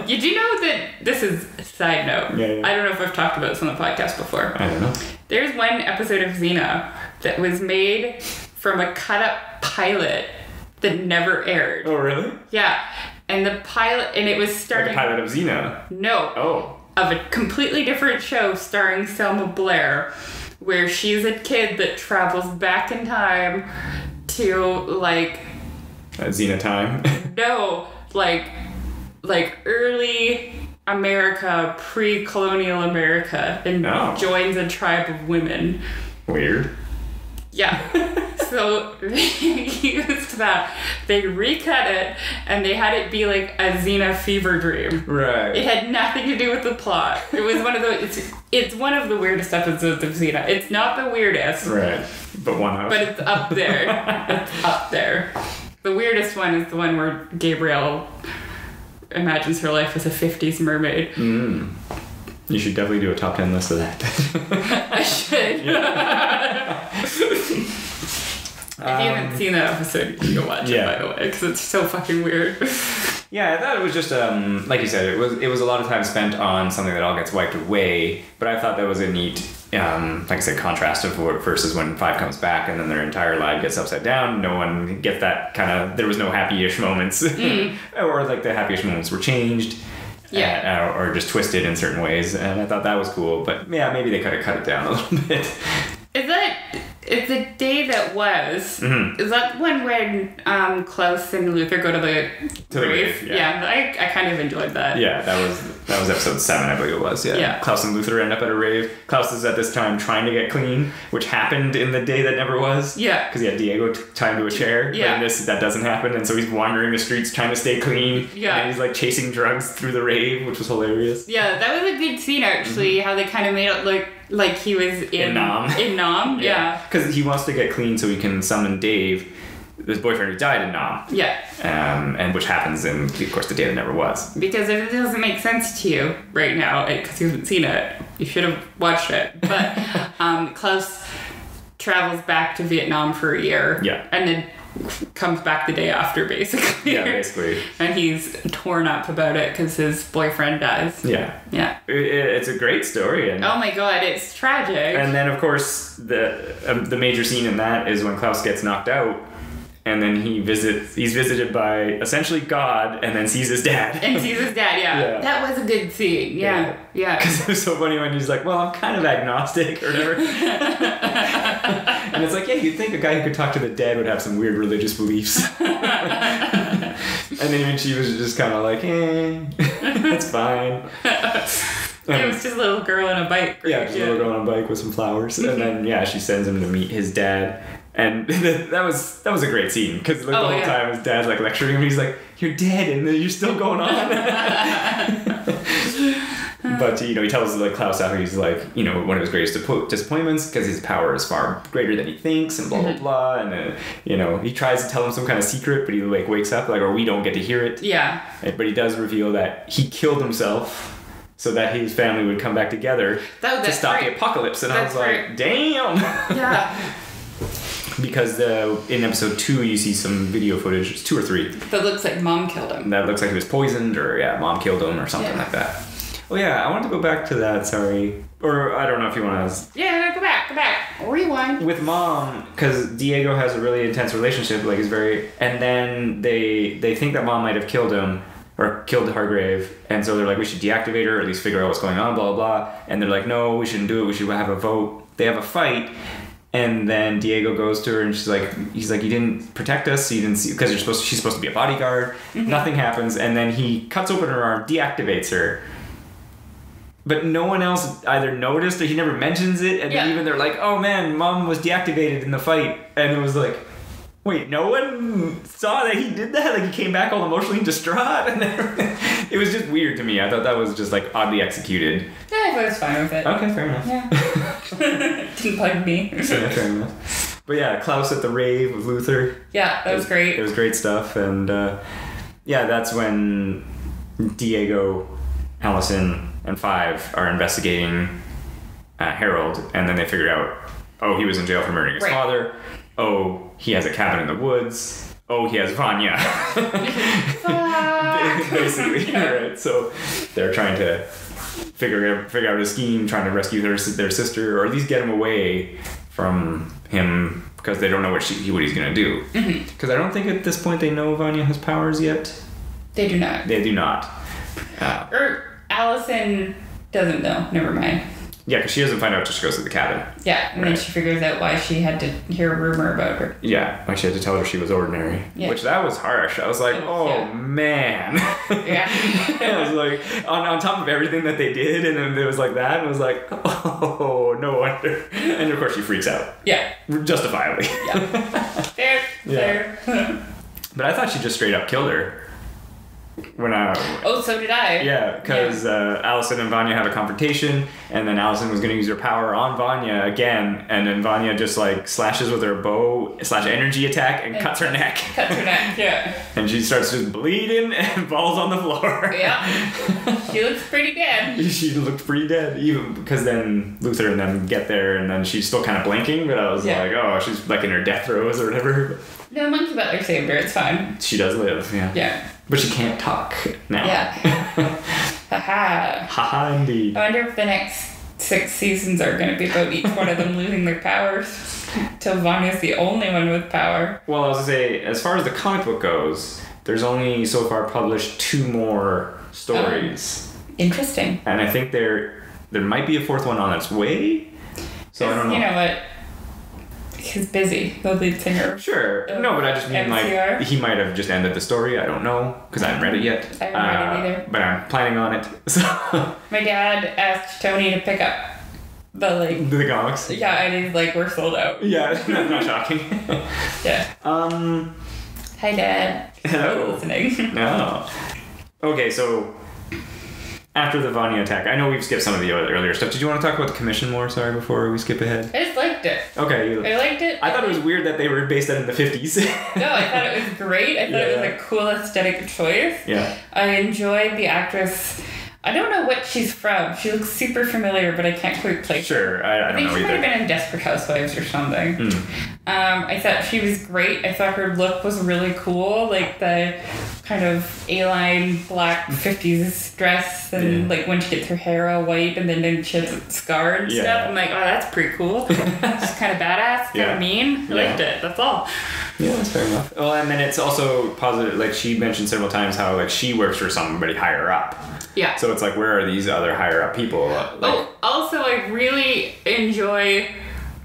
Did you do know that this is a side note. Yeah, yeah. I don't know if I've talked about this on the podcast before. I don't know. There's one episode of Xena that was made from a cut up pilot that never aired. Oh really? Yeah. And the pilot and it was Like starting the pilot of Xena. no Oh. of a completely different show starring Selma Blair, where she's a kid that travels back in time to like Uh, Xena time. [LAUGHS] no like like early America, pre-colonial America, and Oh. joins a tribe of women. Weird. Yeah. [LAUGHS] so they [LAUGHS] used that. They recut it and they had it be like a Xena fever dream. Right. It had nothing to do with the plot. It was one of the it's it's one of the weirdest episodes of Xena. It's not the weirdest, right. But one of. but it's up there. it's up there. The weirdest one is the one where Gabrielle imagines her life as a 50s mermaid. Mm. You should definitely do a top ten list of that. [LAUGHS] I should. if you haven't seen that episode, you go watch Um, yeah. it, by the way, because it's so fucking weird. Yeah, I thought it was just um, like you said, it was it was a lot of time spent on something that all gets wiped away. But I thought that was a neat, um, like I said, contrast of what- versus when Five comes back and then their entire life gets upside down. No one gets that kind of. There was no happy-ish moments, [LAUGHS] or like the happiest moments were changed. Yeah. uh, or just twisted in certain ways, and I thought that was cool. But yeah, maybe they could have cut it down a [LAUGHS] little bit. Is that is the day that was? Mhm. Is that one when um, Klaus and Luther go to the To the rave, yeah. I, I kind of enjoyed that. Yeah, that was that was episode seven, I believe it was. Yeah. Yeah. Klaus and Luther end up at a rave. Klaus is at this time trying to get clean, which happened in the day that never was. Yeah. Because he had Diego t- tied to a chair. But Yeah. in this, that doesn't happen, and so he's wandering the streets trying to stay clean. Yeah. And he's like chasing drugs through the rave, which was hilarious. Yeah, that was a good scene actually. How they kind of made it look like he was in In Nam. [LAUGHS] In Nam, yeah. Because he wants to get clean so he can summon Dave. his boyfriend who died in Nam, Yeah. um, and which happens in, of course, the day that never was. Because if it doesn't make sense to you right now, because you haven't seen it, you should have watched it. But [LAUGHS] um, Klaus travels back to Vietnam for a year. Yeah. And then comes back the day after, basically. Yeah, basically. [LAUGHS] and he's torn up about it because his boyfriend dies. Yeah, Yeah. It- it- it's a great story, and Oh my god, it's tragic. and then of course the um, the major scene in that is when Klaus gets knocked out, and then he visits. He's visited by essentially God, and then sees his dad. And sees his dad, yeah. [LAUGHS] Yeah. That was a good scene. Yeah. Yeah. Because it was so funny when he's like, "Well, I'm kind of agnostic," or whatever. [LAUGHS] and it's like, yeah, you'd think a guy who could talk to the dead would have some weird religious beliefs. [LAUGHS] and then even she was just kind of like, "Eh, that's fine." [LAUGHS] It was just a little girl on a bike. Yeah, just a little girl on a bike with some flowers, and then yeah, she sends him to meet his dad, and [LAUGHS] that was that was a great scene because like, Oh, the whole yeah. time his dad's like lecturing him, he's like, "You're dead, and you're still going on." But you know, he tells like Klaus after he's like, you know, one of his greatest disappo- disappointments because his power is far greater than he thinks, and blah Mm-hmm. blah blah, and then you know he tries to tell him some kind of secret, but he like wakes up like, or we don't get to hear it. Yeah. But he does reveal that he killed himself so that his family would come back together That- to stop the apocalypse. And That's I was like, damn! Yeah. [LAUGHS] because the, in episode two, you see some video footage, it's two or three, That looks like mom killed him. that looks like he was poisoned or, yeah, mom killed him or something Yeah. like that. Oh, yeah, I wanted to go back to that, sorry. Or I don't know if you want to. Yeah, go back, go back. Rewind. With mom, because Diego has a really intense relationship, like he's very, and then they they think that mom might have killed him or killed Hargrave, and so they're like, we should deactivate her, or at least figure out what's going on, blah blah blah. And they're like, no, we shouldn't do it. We should have a vote. They have a fight, and then Diego goes to her, and she's like, he's like, you didn't protect us, you didn't see, because you're supposed, she's supposed to be a bodyguard. Mm-hmm. Nothing happens, and then he cuts open her arm, deactivates her. But no one else either noticed or he never mentions it, and then Yeah. even they're like, "Oh man, mom was deactivated in the fight," and it was like, "Wait, no one saw that he did that? Like he came back all emotionally distraught?" [LAUGHS] And then, it was just weird to me. I thought that was just like oddly executed. Yeah, I was fine with it. Okay, fair enough. Yeah. [LAUGHS] [LAUGHS] Didn't bug me. Yeah, fair enough. But yeah, Klaus at the rave with Luther. Yeah, that was great. It was great stuff, and uh, yeah, that's when Diego, Allison, and Five are investigating uh, Harold, and then they figure out, oh, he was in jail for murdering his Right. father. Oh, he has a cabin in the woods. Oh, he has Vanya. [LAUGHS] Basically, [LAUGHS] right? So they're trying to figure out, figure out a scheme, trying to rescue their their sister, or at least get him away from him because they don't know what she what he's gonna do. Mm-hmm. Because I don't think at this point they know Vanya has powers yet. They do not. They do not. Uh, Or Allison doesn't know. Never mind. yeah, because she doesn't find out until she goes to the cabin. Yeah, and then she figures out why she had to hear a rumor about her. Yeah, like she had to tell her she was ordinary, Yeah. which that was harsh. I was like, oh Yeah. man. [LAUGHS] Yeah. [LAUGHS] I was like, on, on top of everything that they did, and then there was like that, and it was like, [LAUGHS] oh, no wonder. And of course, she freaks out, Yeah. justifiably. Yeah. Fair. Yeah. Fair. But I thought she just straight up killed her. When I, oh, so did I. yeah, because uh, Allison and Vanya have a confrontation, and then Allison was going to use her power on Vanya again, and then Vanya just like slashes with her bow slash energy attack and cuts her neck, Cuts her neck. [LAUGHS] Yeah. and she starts just bleeding [LAUGHS] and falls on the floor. Yeah. [LAUGHS] She looks pretty dead. she looked pretty dead, even because then Luther and them get there, and then she's still kind of blinking. But I was Yeah. like, oh, she's like in her death throes or whatever. No, Monkey Butler saved her. It's fine. She does live, yeah. Yeah. But she can't talk now. Yeah. [LAUGHS] Haha. Haha, indeed. I wonder if the next six seasons are going to be about each one of them [LAUGHS] losing their powers. Till Vanya's the only one with power. Well, I was gonna say, as far as the comic book goes, there's only so far published two more stories, oh, Interesting. and I think there there might be a fourth one on its way. So I don't know. You know what? He's busy. The lead singer. Sure. No, but I just mean MCR? like he might have just ended the story. I don't know because I haven't read it yet. I haven't read it either. But I'm planning on it. [LAUGHS] So My dad asked Tony to pick up the like. the comics. Yeah, and he's like, we're sold out. [LAUGHS] Yeah, that's not shocking. [LAUGHS] Yeah. um. Hi, Dad. Hello. Listening. No. Okay, so after the Vanya attack, I know we've skipped some of the earlier stuff. Did you want to talk about the commission more? Sorry, before we skip ahead. I just liked it. Okay. You, I liked it. I thought it was weird that they were based that in the fifties. [LAUGHS] no, I thought it was great. I thought it was a cool aesthetic choice. yeah. I enjoyed the actress. I don't know what she's from. She looks super familiar, but I can't quite place. Sure. I, I I don't think know she might have been in Desperate Housewives or something. Mm. Um, I thought she was great. I thought her look was really cool, like the kind of A-line black fifties dress, and Yeah. like when she gets her hair all white, and then then she has a scar and Yeah. stuff. I'm like, oh, that's pretty cool. [LAUGHS] She's kind of badass, kind Yeah. of mean. I liked it. That's all. Yeah, that's fair enough. Well, and then it's also positive. Like she mentioned several times how like she works for somebody higher up. Yeah. So it's like, where are these other higher up people? Like, Oh, also, I really enjoy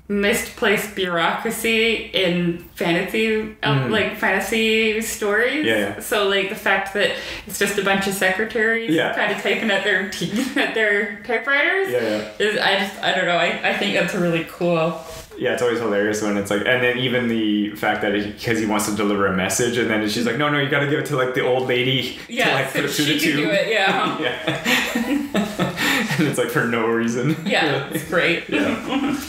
misplaced bureaucracy in fantasy, um, Mm. like fantasy stories. Yeah, yeah. So, like the fact that it's just a bunch of secretaries, Yeah. kind of typing at their t- [LAUGHS] at their typewriters. yeah, yeah. Is I just I don't know I, I think that's really cool. Yeah, it's always hilarious when it's like, and then even the fact that because he wants to deliver a message, and then she's like, no, no, you got to give it to like the old lady [LAUGHS] to Yeah, like so put it through she the can tube. do it. Yeah, [LAUGHS] yeah. [LAUGHS] and it's like for no reason. yeah, it's great. yeah.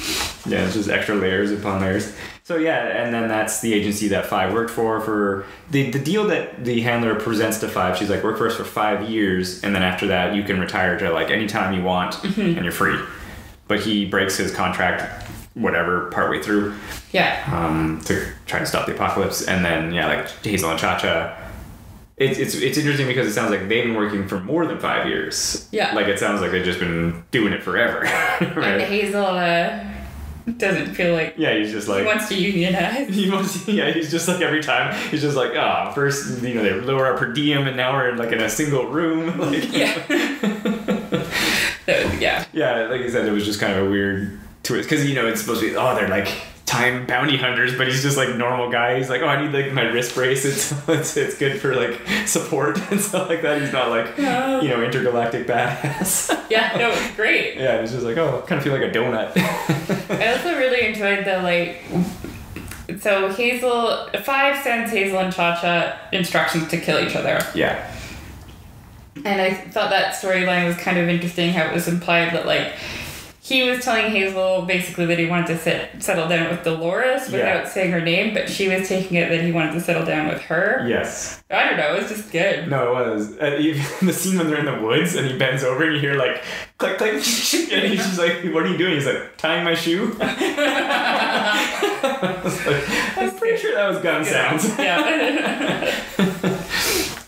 Yeah, it's just extra layers upon layers. So yeah, and then that's the agency that Five worked for. For the the deal that the handler presents to Five, she's like, work for us for five years, and then after that, you can retire to like any time you want, Mm-hmm. and you're free. But he breaks his contract, whatever, partway through, Yeah, um, to try and stop the apocalypse, and then yeah, like Hazel and Cha Cha. It's, it's, it's interesting because it sounds like they've been working for more than five years. Yeah. Like it sounds like they've just been doing it forever. [LAUGHS] and? Hazel uh, doesn't feel like Yeah, he's just like. he wants to unionize. [LAUGHS] he wants. Yeah, he's just like every time he's just like, ah, first you know they lower our per diem, and now we're in, like in a single room. [LAUGHS] Like Yeah. Was- yeah. yeah, like I said, it was just kind of a weird twist because you know it's supposed to be oh they're like time bounty hunters, but he's just like normal guy. He's like oh I need like my wrist brace. [LAUGHS] It's it's, it's good for like support [LAUGHS] and stuff like that. He's not like No. you know intergalactic badass. [LAUGHS] Yeah, no, it was great. yeah, it's just like oh I kind of feel like a donut. I also really enjoyed the like. So Hazel, Five sends Hazel and Cha Cha instructions to kill each other, yeah, and I thought that storyline was kind of interesting. How it was implied that like he was telling Hazel basically that he wanted to sit, settle down with Dolores without Yeah. saying her name, but she was taking it that he wanted to settle down with her. yes. I don't know. It was just good. No, it was. Even [LAUGHS] the scene when they're in the woods and he bends over and you hear like click click, [LAUGHS] and he's just like, "What are you doing?" He's like, "Tying my shoe." [LAUGHS] I was like, I'm pretty sure that was gun sounds. Yeah.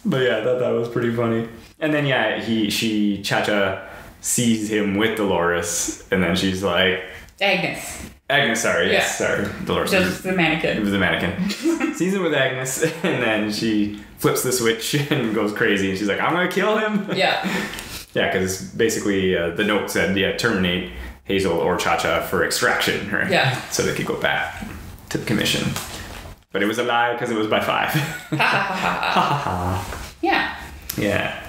But yeah, I thought that was pretty funny. And then yeah, he she Cha-Cha sees him with Dolores, and then she's like, Agnes, Agnes, sorry, yes, sorry, Dolores. just the mannequin. It was the mannequin. [LAUGHS] Sees him with Agnes, [LAUGHS] and then she flips the switch [LAUGHS] and goes crazy. And she's like, "I'm gonna kill him." Yeah. Yeah, because basically uh, the note said, "Yeah, terminate Hazel or Cha Cha for extraction," right? Yeah. So they could go back to the commission. But it was a lie because it was by five. Ha ha ha ha ha. Yeah. yeah.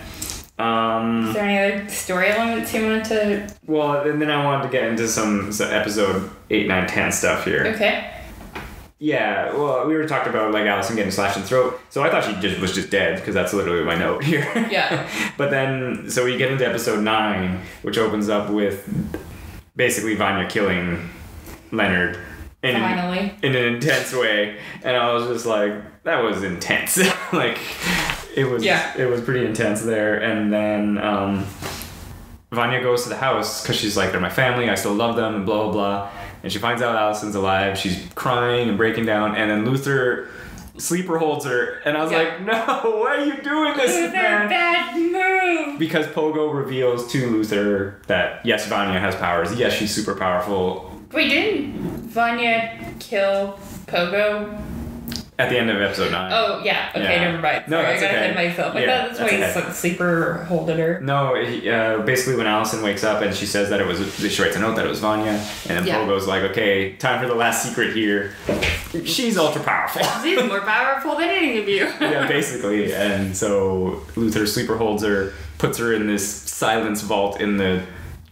Um, Is there any other story elements you wanted to? well, and then I wanted to get into some, some episode 8, 9, 10 stuff here. Okay. Yeah, well, we were talking about like Allison getting slashed in the throat, so I thought she just was just dead because that's literally my note here. Yeah. [LAUGHS] but then, so we get into episode nine, which opens up with basically Vanya killing Leonard in, Finally. in an intense way, and I was just like, that was intense. [LAUGHS] like, it was Yeah. it was pretty intense there, and then um, Vanya goes to the house because she's like, they're my family, I still love them, and blah blah blah. And she finds out Allison's alive. She's crying and breaking down, and then Luther sleeper holds her, and I was Yeah. like, [LAUGHS] no, why are you doing this, was man? bad move. Because Pogo reveals to Luther that yes, Vanya has powers. Yes, she's super powerful. Wait, didn't Vanya kill Pogo? At the end of episode nine. Oh yeah. Okay, Yeah. never mind. No, Sorry, that's I got ahead okay. of myself. I Yeah, thought that's, that's why okay. he's like sleeper holding her. No, he, uh, basically when Allison wakes up and she says that it was, she writes a note that it was Vanya, and then Yeah. Pogo's like, okay, time for the last secret here. She's ultra powerful. [LAUGHS] She's more powerful than any of you. [LAUGHS] yeah, basically. And so Luther sleeper holds her, puts her in this silence vault in the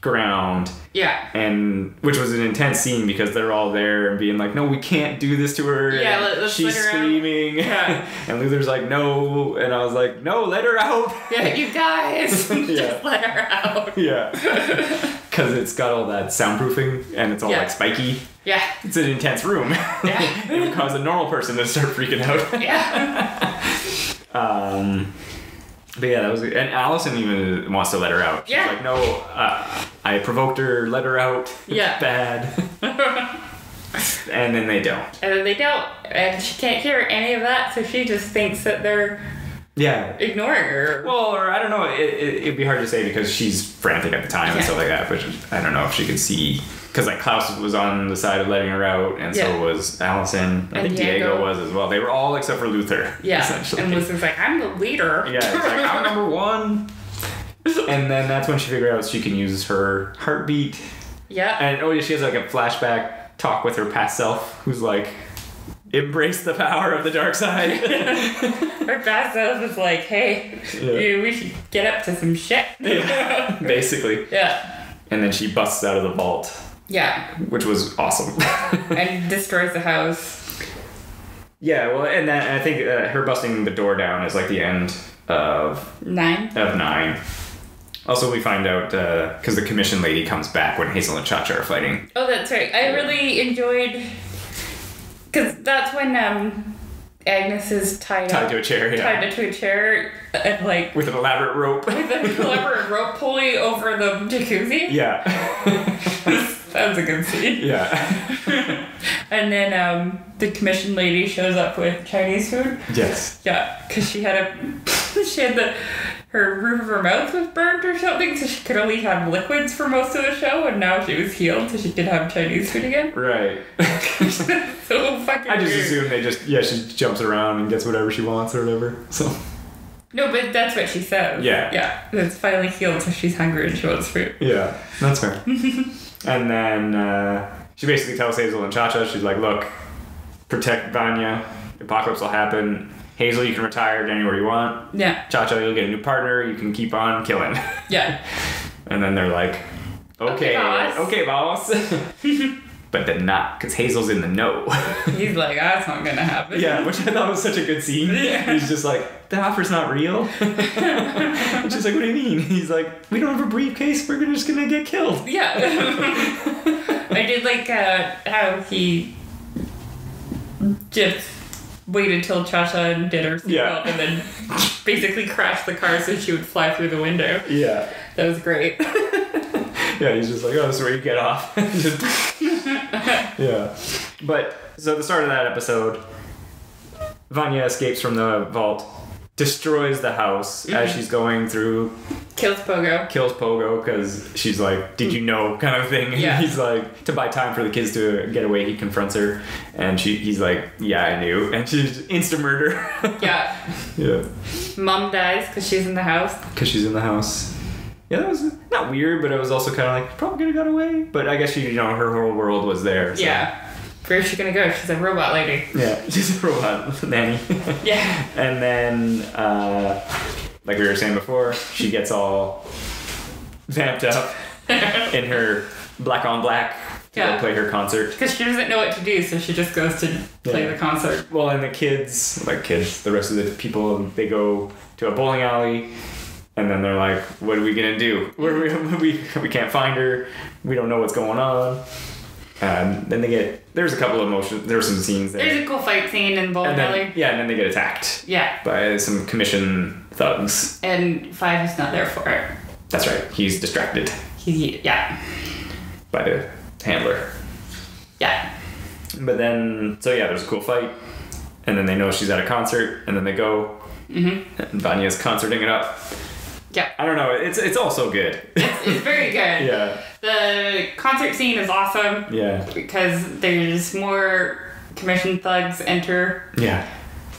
ground Yeah. and which was an intense scene because they're all there and being like no we can't do this to her Yeah, and let- let's she's let her out. screaming Yeah. [LAUGHS] and Luther's like no and I was like no let her out [LAUGHS] Yeah, you guys, [LAUGHS] Yeah. just let her out. yeah because it's got all that soundproofing and it's all Yeah. like spiky Yeah, it's an intense room Yeah. it would cause a normal person to start freaking out yeah, Um, but yeah, that was and Allison even wants to let her out. She's Yeah. like, no, uh, I provoked her. Let her out. [LAUGHS] It's Yeah. bad. [LAUGHS] and then they don't. and then they don't, and she can't hear any of that, so she just thinks that they're Yeah. ignoring her. Well, or I don't know. It, it, it'd be hard to say because she's frantic at the time and stuff like that. But I don't know if she could see because like Klaus was on the side of letting her out, and Yeah. so was Allison. I And think Diego. Diego. was as well. They were all except for Luther. yeah, Essentially. and Luther's like, I'm the leader. Yeah, like I'm [LAUGHS] number one. And then that's when she figured out she can use her heartbeat. yeah, And oh yeah, she has like a flashback talk with her past self, who's like, embrace the power of the dark side. [LAUGHS] [LAUGHS] her past self is like, hey, Yeah. you, we should get up to some shit. Yeah. Basically. yeah, And then she busts out of the vault, yeah, which was awesome. [LAUGHS] and destroys the house. yeah, well, and that I think uh, her busting the door down is like the end of Nine. of nine. Also, we find out because the commission lady comes back when Hazel and Cha Cha are fighting. Oh, that's right. I really enjoyed because that's when um, Agnes is tied, Tied up, to a chair, yeah. tied to a chair, and like With an elaborate rope. with a [LAUGHS] elaborate rope pulley over the jacuzzi. yeah. [LAUGHS] That was a good scene. yeah. [LAUGHS] And then um, the commission lady shows up with Chinese food. yes. Yeah, because she had a she had the her roof of her mouth was burnt or something, so she could only have liquids for most of the show, and now she was healed, so she could have Chinese food again. Right. so fucking. I just weird. assume they just yeah she jumps around and gets whatever she wants or whatever. So No, but that's what she says. Yeah. Yeah. It's finally healed, so she's hungry and she wants food. yeah, that's fair. [LAUGHS] and then uh, she basically tells Hazel and Cha Cha she's like, look, protect Vanya. Apocalypse will happen. Hazel, you can retire anywhere you want. Yeah. Cha Cha, you'll get a new partner. You can keep on killing. Yeah. [LAUGHS] and then they're like, okay, Okay, boss." okay, boss. [LAUGHS] but then not because Hazel's in the know. [LAUGHS] He's like, that's not gonna happen. Yeah, which I thought was such a good scene. Yeah. He's just like, the offer's not real. and [LAUGHS] [LAUGHS] she's like, what do you mean? He's like, we don't have a briefcase. We're gonna- just gonna get killed. Yeah. I did like uh, how he just waited till Cha-Cha did her seatbelt Yeah. and then basically crashed the car so she would fly through the window. Yeah. That was great. Yeah, he's just like, oh, this is where you get off. Just- [LAUGHS] yeah. But, so the start of that episode, Vanya escapes from the vault, destroys the house as mm-hmm. she's going through Kills Pogo. kills Pogo because she's like, "Did you mm. know?" [LAUGHS] kind of thing. Yeah. [LAUGHS] he's like, to buy time for the kids to get away. He confronts her, and she he's like, "Yeah, I knew," and she's instant murder. Yeah. yeah, Mom dies because she's in the house. because she's in the house. Yeah, that was not weird, but it was also kind of like probably could have got away. But I guess she, you know, her whole world was there. so- Yeah. Where's she gonna go? She's a robot lady. Yeah, [LAUGHS] she's a robot [LAUGHS] nanny. [LAUGHS] Yeah. And then, uh, like we were saying before, she gets all vamped up in her black on black to Yeah. play her concert. Because she doesn't know what to do, so she just goes to play Yeah. the concert. Well, and the kids, like kids, the rest of the people, they go to a bowling alley, and then they're like, "What are we gonna do? Where we [LAUGHS] we we can't find her. We don't know what's going on." Um, then they get there's a couple of motion. There's some scenes there, There's a cool fight scene in Bowling Alley. yeah, and then they get attacked Yeah. by some commission thugs. And Five is not there for it. That's right. He's distracted He, yeah. by the handler. Yeah. But then, so yeah, there's a cool fight, and then they know she's at a concert, and then they go, Mm-hmm. and Vanya's concerting it up. Yeah. I don't know. It's it's all so good. It's very [LAUGHS] good. yeah, The concert scene is awesome yeah, because there's more commission thugs enter yeah.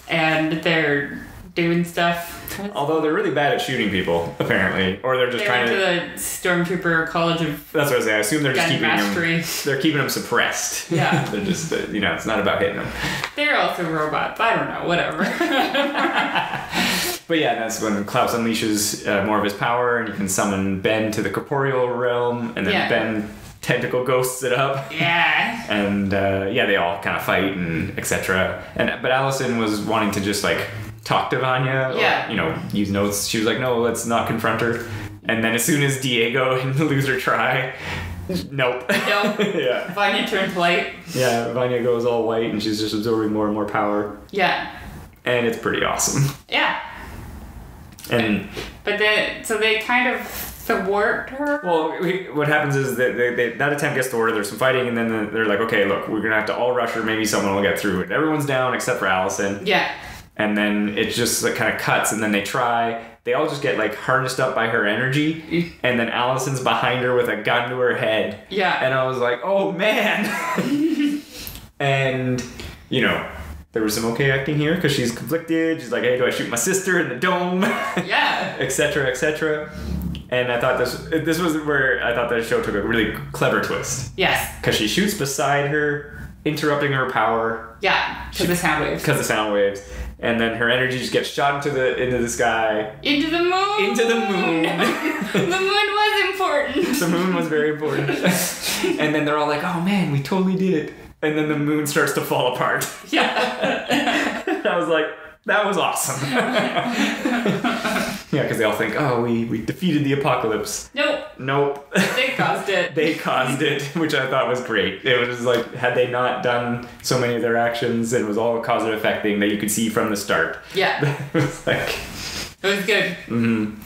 and they're doing stuff. Although they're really bad at shooting people, apparently, or they're just They trying went to. to the Stormtrooper College of That's what I say. I assume they're just keeping Mastery. them. They're keeping them suppressed. Yeah. [LAUGHS] they're just uh, you know it's not about hitting them. They're also robots. I don't know. Whatever. [LAUGHS] But yeah, that's when Klaus unleashes uh, more of his power, and you can summon Ben to the corporeal realm, and then Yeah. Ben tentacle ghosts it up. Yeah. and uh, yeah, they all kind of fight and etc. And but Allison was wanting to just like talk to Vanya, or, Yeah. you know, use notes. She was like, no, let's not confront her. And then as soon as Diego [LAUGHS] and the loser try, nope. Nope. [LAUGHS] yeah, Vanya turns white. yeah. Vanya goes all white, and she's just absorbing more and more power, Yeah. and it's pretty awesome. Yeah. And But then, so they kind of thwart her. Well, we, what happens is that they, they, that attempt gets thwarted. There's some fighting, and then they're like, "Okay, look, we're gonna have to all rush her. Maybe someone will get through it." Everyone's down except for Allison, Yeah. And then it just like kind of cuts, and then they try. They all just get like harnessed up by her energy, and then Allison's behind her with a gun to her head, Yeah. and I was like, "Oh man!" [LAUGHS] and you know. There was some okay acting here because she's conflicted. She's like, "Hey, do I shoot my sister in the dome?" [LAUGHS] yeah. etc etc and i thought this this was where i thought the show took a really clever twist Yes. because she shoots beside her interrupting her power Yeah. To the sound waves. because of sound waves and then her energy just gets shot into the into the sky Into the moon. into the moon [LAUGHS] the moon was important. the moon was very important [LAUGHS] and then they're all like oh man we totally did it and then the moon starts to fall apart Yeah. [LAUGHS] i was like that was awesome yeah because they all think oh we, we defeated the apocalypse Nope. nope They caused it. [LAUGHS] they caused it, which I thought was great. It was like had they not done so many of their actions, it was all a cause and effect thing that you could see from the start. Yeah. [LAUGHS] it was like, It was good. Mm-hmm.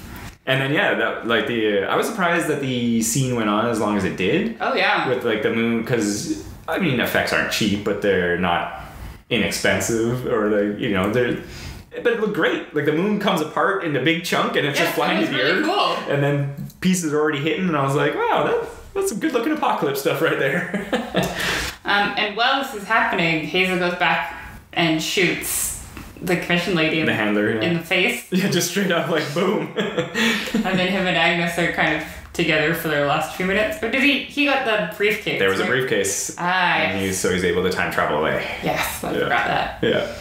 and then yeah, that like the I was surprised that the scene went on as long as it did Oh yeah. with like the moon because I mean effects aren't cheap, but they're not inexpensive or like you know they're. But it looked great. Like the moon comes apart in a big chunk, and it's Yes, just flying it to the really earth, cool. and then pieces are already hitting, and I was like, wow, that's that's some good looking apocalypse stuff right there. [LAUGHS] Um, and while this is happening, Hazel goes back and shoots the commission lady in the handler, yeah. in the face, [LAUGHS] yeah, just straight up like boom. [LAUGHS] and then him and Agnes are kind of together for their last few minutes. But did he? He got the briefcase. there was a briefcase, Ah, and he's so he's able to time travel away. Yes, I Yeah. forgot that. Yeah.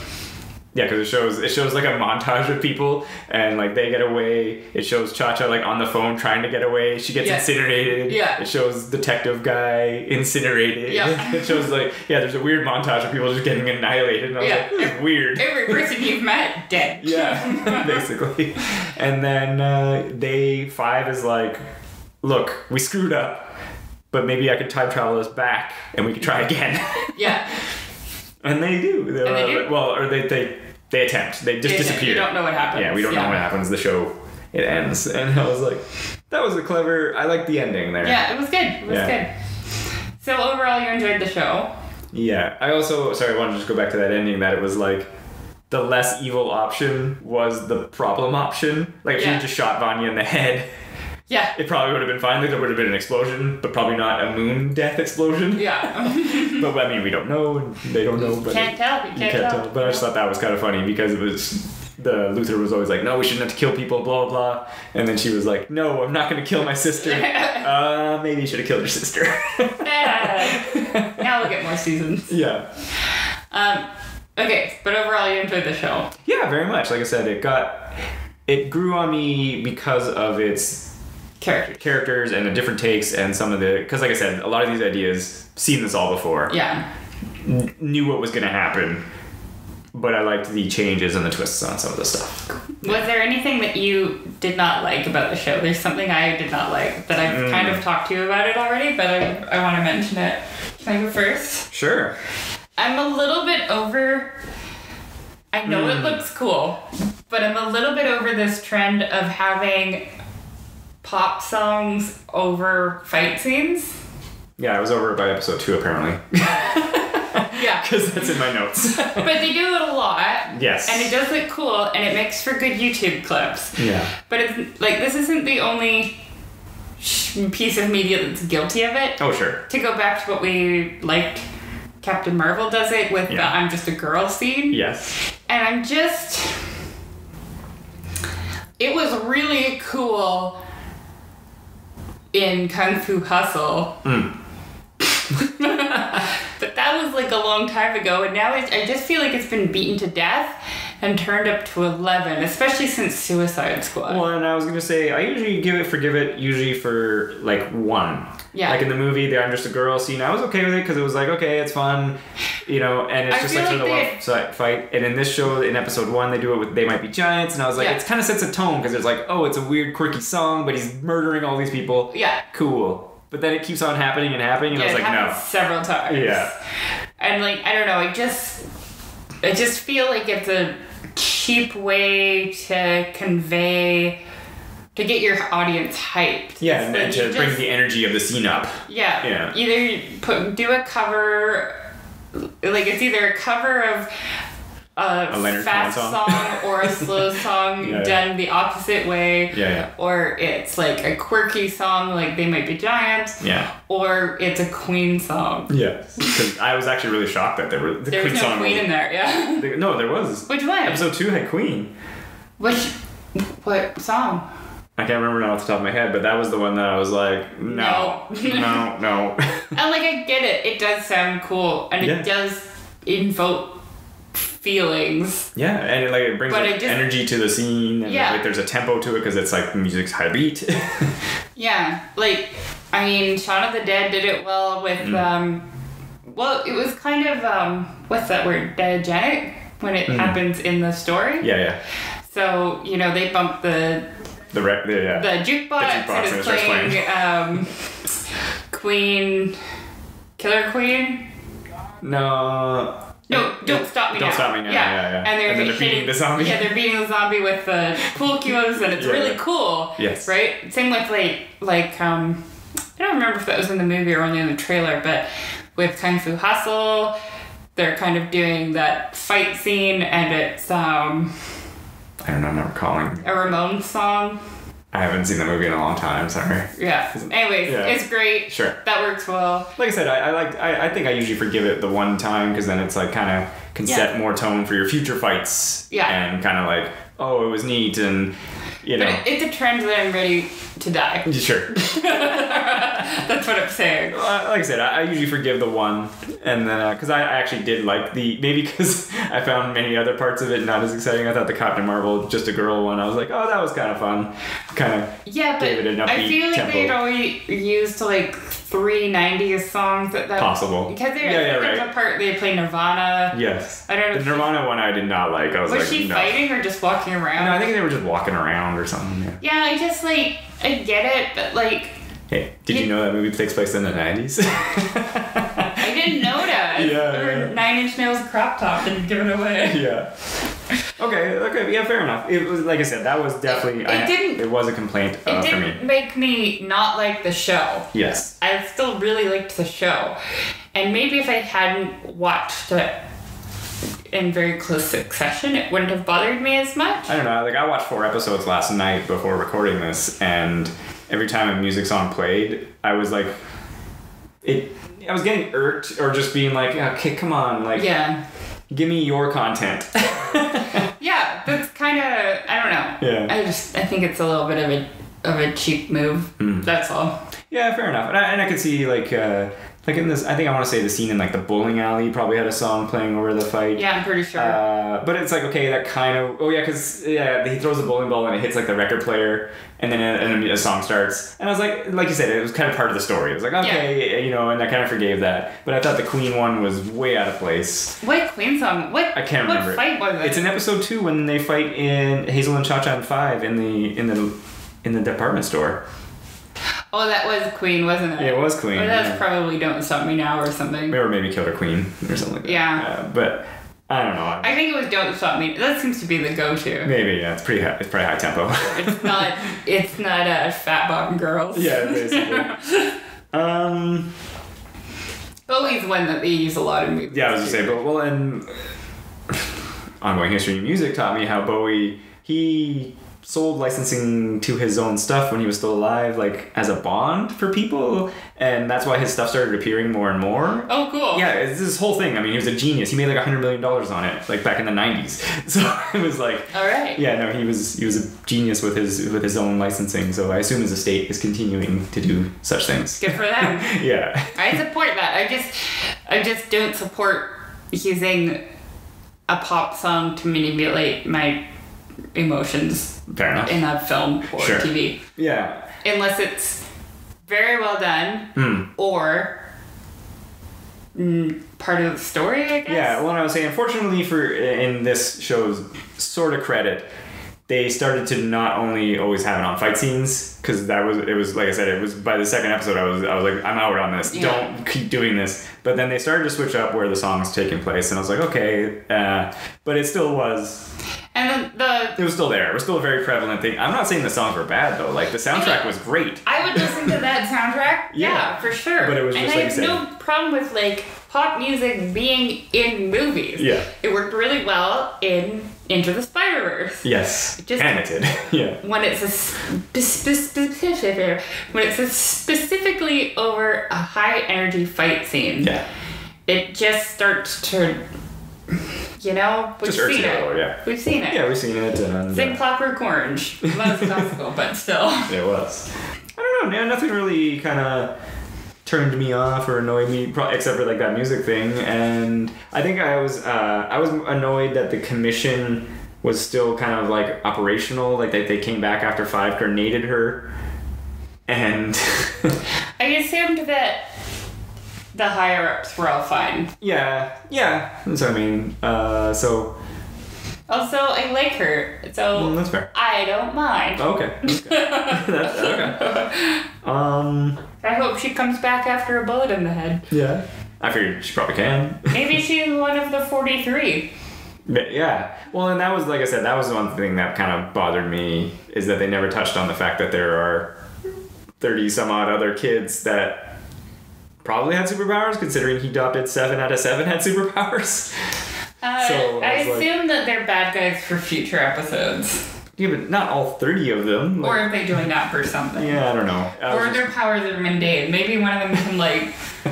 Yeah, because it shows it shows like a montage of people and like they get away. It shows Cha-Cha like on the phone trying to get away. She gets Yeah. incinerated. Yeah. It shows detective guy incinerated. Yeah. [LAUGHS] it shows like yeah, there's a weird montage of people just getting annihilated, and I was Yeah. like, this is weird. [LAUGHS] Every person you've met dead. [LAUGHS] Yeah, basically. And then uh, day five is like, look, we screwed up, but maybe I could time travel us back and we could try again. Yeah. and they do. They're, And they do. Well, or they, they they attempt. They just You- disappear. You don't know what happens. Yeah, we don't know what happens. The show it ends, [LAUGHS] and I was like, that was a clever. I like the ending there. Yeah, it was good. It was Yeah. good. So overall, you enjoyed the show. Yeah. I also sorry, I wanted to just go back to that ending. That it was like. The less evil option was the problem option. Like if she just shot Vanya in the [LAUGHS] head, Yeah. it probably would have been fine. Like there would have been an explosion, but probably not a moon death explosion. Yeah. [LAUGHS] But I mean, we don't know. and They don't know. But can't tell. You you can't, can't tell. tell. But I just thought that was kind of funny because it was the Luther was always like, "No, we shouldn't have to kill people," blah blah blah, and then she was like, "No, I'm not going to kill my sister." [LAUGHS] uh, maybe you should have killed your sister. [LAUGHS] Yeah. now we'll get more seasons. yeah. Um, okay, but overall, you enjoyed the show. Yeah, very much. Like I said, it got it grew on me because of its Characters. characters and the different takes and some of the because like I said, a lot of these ideas seen this all before. Yeah. N- knew what was going to happen. But I liked the changes and the twists on some of the stuff. Was there anything that you did not like about the show? There's something I did not like that I've Mm. kind of talked to you about it already, but I, I want to mention it. Can I go first? Sure. I'm a little bit over. I know Hmm. it looks cool, but I'm a little bit over this trend of having pop songs over fight scenes. Yeah, I was over by episode two apparently. [LAUGHS] Yeah. Because that's in my notes. [LAUGHS] but they do it a lot. yes. And it does look cool, and it makes for good YouTube clips. Yeah. But it's like this isn't the only piece of media that's guilty of it. Oh, sure. To go back to what we liked, Captain Marvel does it with the "I'm just a girl" scene, Yes. and I'm just. It was really cool in Kung Fu Hustle. Mm. [LAUGHS] but that was like a long time ago, and now it's, I just feel like it's been beaten to death. and turned up to 11, especially since Suicide Squad. Well, and I was gonna say I usually give it forgive it usually for like one. Yeah. Like in the movie, they're just a girl scene. I was okay with it because it was like okay, it's fun, you know, and it's I just like sort of like the one si- fight. And in this show, in episode one, they do it with they might be giants, and I was like, Yeah. it kind of sets a tone because it's like oh, it's a weird quirky song, but he's murdering all these people. yeah. Cool. But then it keeps on happening and happening, and Yeah, I was like, no. several times. Yeah. And like I don't know, I just I just feel like it's a cheap way to convey to get your audience hyped. Yeah, and, and to bring just- the energy of the scene up. yeah, Yeah. Either put do a cover like it's either a cover of a, A fast song. song or a slow [LAUGHS] song Yeah, yeah. done the opposite way. Yeah, yeah. Or it's like a quirky song like They Might Be Giants. Yeah. Or it's a Queen song. Yeah. Because I was actually really shocked that there were the There Queen was no song. Queen was- in there, yeah. [LAUGHS] There- No, there was. Which one? Episode two had Queen. Which what song? I can't remember now off the top of my head, but that was the one that I was like, no, No. no, no. [LAUGHS] And like I get it, it does sound cool and Yeah. it does invoke feelings. yeah, and it, like it brings like, it just- energy to the scene, and Yeah. like there's a tempo to it because it's like the music's high beat. [LAUGHS] Yeah, like I mean, Shaun of the Dead did it well with Mm. um. Well, it was kind of um. What's that word? Diegetic when it happens in the story. Mm. yeah, yeah. So you know they bump the The rec, the, yeah. the jukebox, jukebox and and it it's starts playing um, Queen, Killer Queen. no. No, don't stop me Don't now. Stop Me Now, yeah, yeah. And they're, And they're hitting, beating the zombie. Yeah, they're beating the zombie with the pool cues, and it's Yeah, really cool. Yes. Right. Same with like like um, I don't remember if that was in the movie or only in the trailer, but with Kung Fu Hustle, they're kind of doing that fight scene, and it's um I don't know. I'm not recalling. a Ramones song. I haven't seen the movie in a long time. Sorry. Yeah. Anyways, Yeah. it's great. Sure. That works well. Like I said, I, I like. I, I think I usually forgive it the one time because then it's like kind of can Yeah. set more tone for your future fights. Yeah. And kind of like, oh, it was neat, and you But know. it, it's a trend that I'm ready to die. Sure. [LAUGHS] That's what I'm saying. Uh, like I said, I, I usually forgive the one, and then because I actually did like the maybe because [LAUGHS] I found many other parts of it not as exciting. I thought the Captain Marvel, just a girl one, I was like, oh, that was kind of fun, kind of. Yeah, but Gave it an I feel like tempo. they'd already used like three 90s songs that that Possible. because they Yeah, yeah, there's right. a part they play Nirvana. Yes. I don't know The she- Nirvana one I did not like. I was, Was like, she no. fighting or just walking around? No, I think they were just walking around or something. Yeah. yeah, I just like I get it, but like Hey, did you You- know that movie takes place in the nineties? [LAUGHS] I didn't know that. Yeah, yeah. Nine Inch Nails crop top and give it away. yeah. Okay. Okay. Yeah. Fair enough. It was like I said. That was definitely. It I, didn't- It was a complaint uh, for me. It didn't me. make me not like the show. Yes. I still really liked the show. And maybe if I hadn't watched it in very close succession, it wouldn't have bothered me as much. I don't know. Like I watched four episodes last night before recording this, and every time a music song played, I was like, it. I was getting irked or just being like, okay, come on, like, Yeah. give me your content. [LAUGHS] Yeah, that's kind of I don't know. Yeah. I just I think it's a little bit of a of a cheap move. Hmm. That's all. Yeah, fair enough. And I, and I could see like uh, like in this. I think I want to say the scene in like the bowling alley probably had a song playing over the fight. Yeah, I'm pretty sure. Uh, but it's like okay, that kind of oh yeah, because yeah, he throws the bowling ball and it hits like the record player, and then a, and a song starts. And I was like, like you said, it was kind of part of the story. It was like okay, you know, and I kind of forgave that. But I thought the Queen one was way out of place. what Queen song? What I can't what remember. it. was it? It's in episode two when they fight in Hazel and Cha-Cha and Five in the in the in the department store. Oh, that was Queen, wasn't it? Yeah, it was Queen. Or that's yeah. probably Don't Stop Me Now or something. or maybe Killer Queen or something like that. Yeah. Uh, but I don't know. I think it was Don't Stop Me. That seems to be the go-to. maybe yeah, it's pretty high, it's pretty high tempo. [LAUGHS] It's not. It's not a fat bottom girls. yeah, basically. [LAUGHS] um. Bowie's one that they use a lot in movies. Yeah, I was gonna say, but well, and ongoing history of music taught me how Bowie he sold licensing to his own stuff when he was still alive, like as a bond for people, and that's why his stuff started appearing more and more. Oh, cool. Yeah, it's this whole thing. I mean, he was a genius. He made like a hundred million dollars on it, like back in the '90s. [LAUGHS] So it was like, All right. yeah, no, he was he was a genius with his with his own licensing. So I assume his estate is continuing to do such things. Good for them. [LAUGHS] Yeah. I support that. I just, I just don't support using a pop song to manipulate my emotions Fair enough. in a film or Sure. TV. yeah. Unless it's very well done Hmm. or mm, part of the story, I guess. Yeah, well, I was saying, unfortunately for in this show's sort of credit, they started to not only always have it on fight scenes because that was it was like I said it was by the second episode I was I was like I'm out on this Yeah. don't keep doing this but then they started to switch up where the song's taking place and I was like okay uh, but it still was And then the it was still there it was still a very prevalent thing I'm not saying the songs were bad though like the soundtrack was great I would listen to that soundtrack. [LAUGHS] Yeah, Yeah. for sure. But it was and just I like have you no problem with like pop music being in movies. Yeah. It worked really well in Into the Spider Verse. yes Just- and it did [LAUGHS] yeah When it's a specific, when it's a specifically over a high energy fight scene, yeah it just starts to, you know, we've Just seen it. yeah. We've seen it. yeah we've seen it and Sing uh, Clockwork Orange. [LAUGHS] Less classical, but still. [LAUGHS] It was. I don't know. Nothing really kind of turned me off or annoyed me, except for like that music thing. And I think I was uh, I was annoyed that the commission was still kind of like operational. Like that they came back after five grenaded her, and [LAUGHS] I assumed that the higher ups were all fine. yeah, yeah. That's what I mean. Uh, so Also, I like her, so mm, that's fair. I don't mind. Okay. okay. [LAUGHS] [LAUGHS] that's, okay. Um. I hope she comes back after a bullet in the head. Yeah. I figured she probably can. [LAUGHS] Maybe she's one of the 43. But yeah. Well, and that was like I said, that was one thing that kind of bothered me is that they never touched on the fact that there are thirty some odd other kids that probably had superpowers, considering he adopted seven out of seven had superpowers. Uh, So, I I was like- assume that they're bad guys for future episodes. yeah, but not all thirty of them. Or Like, if they join up or something. yeah, I don't know. I, Or just- their powers are mundane. Maybe one of them can, like, [LAUGHS]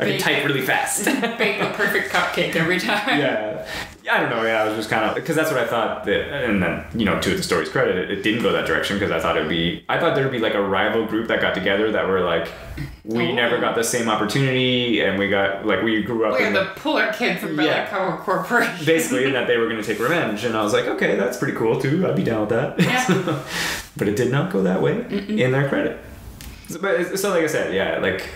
I can type really fast. bake a perfect cupcake every time. yeah. I don't know. Yeah, I was just kind of because that's what I thought that, and then you know, to the story's credit, it, it didn't go that direction because I thought it'd be, I thought there'd be like a rival group that got together that were like, we Oh. never got the same opportunity, and we got like we grew up We're in the poor kids from Yeah. Cover Corporation. basically, and that they were going to take revenge, and I was like, okay, that's pretty cool too. I'd be down with that. Yeah. [LAUGHS] but it did not go that way in their credit. So, but so like I said, yeah, like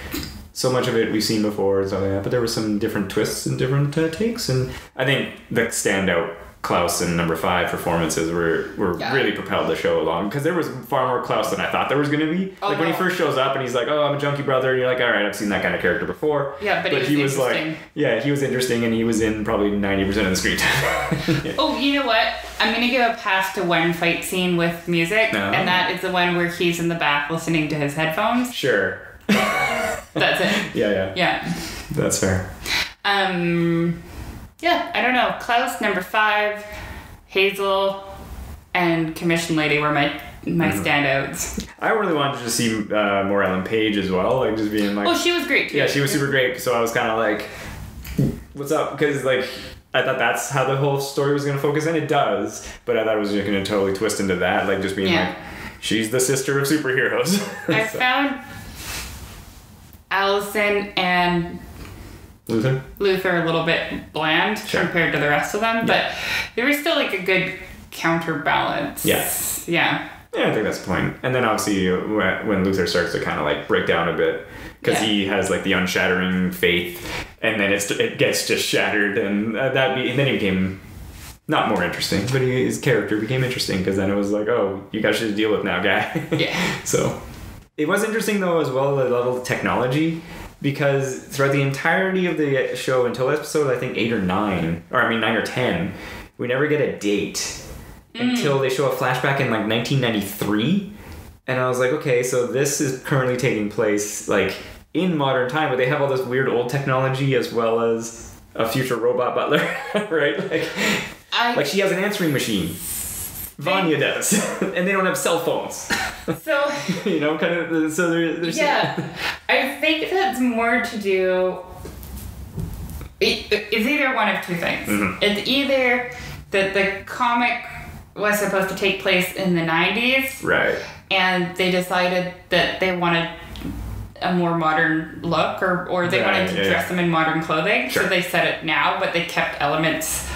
so much of it we've seen before and stuff like that. But there were some different twists and different uh, takes, and I think the standout Klaus and number five performances were were Yeah. really propelled the show along because there was far more Klaus than I thought there was going to be. Oh, like when he first shows up and he's like, "Oh, I'm a junkie brother," and you're like, "All right, I've seen that kind of character before." Yeah, but he was like, interesting. yeah, he was interesting, and he was in probably ninety percent of the screen time. Yeah. [LAUGHS] Oh, you know what? I'm gonna give a pass to one fight scene with music, No. and that is the one where he's in the back listening to his headphones. Sure. That's it. Yeah, yeah, Yeah. that's fair. Um. Yeah, I don't know. Klaus number five, Hazel, and Commission Lady were my my Mm-hmm. standouts. I really wanted to see uh, more Ellen Page as well, like just being like, Oh, she was great too. yeah, she was super great. So I was kind of like, what's up? Because like. I thought that's how the whole story was going to focus, and it does. But I thought it was just going to totally twist into that, like just being Yeah. like, she's the sister of superheroes. [LAUGHS] I So- found Allison and Luther. Luther a little bit bland Sure. compared to the rest of them, but there was still like a good counterbalance. Yes. Yeah. Yeah, I think that's the point. And then obviously when when Luther starts to kind of like break down a bit because Yeah. he has like the unshattering faith, and then it's it gets just shattered, and uh, that be and then he became not more interesting, but his character became interesting because then it was like, oh, you got shit to deal with now, guy. Yeah. [LAUGHS] so it was interesting though as well the level of technology because throughout the entirety of the show until episode I think eight or nine, or I mean nine or ten, we never get a date mm. until they show a flashback in like 1993 and i was like okay so this is currently taking place like in modern time but they have all this weird old technology as well as a future robot butler [LAUGHS] right? Like, I, like she has an answering machine vanya does [LAUGHS] and they don't have cell phones [LAUGHS] so [LAUGHS] you know kind of so there, there's yeah, I think that's more to do. It, it's either one of two things. Mhm. It's either that the comic was supposed to take place in the 90s right and they decided that they wanted a more modern look or, or they Right, wanted to yeah, dress yeah. them in modern clothing Sure. so they set it now but they kept elements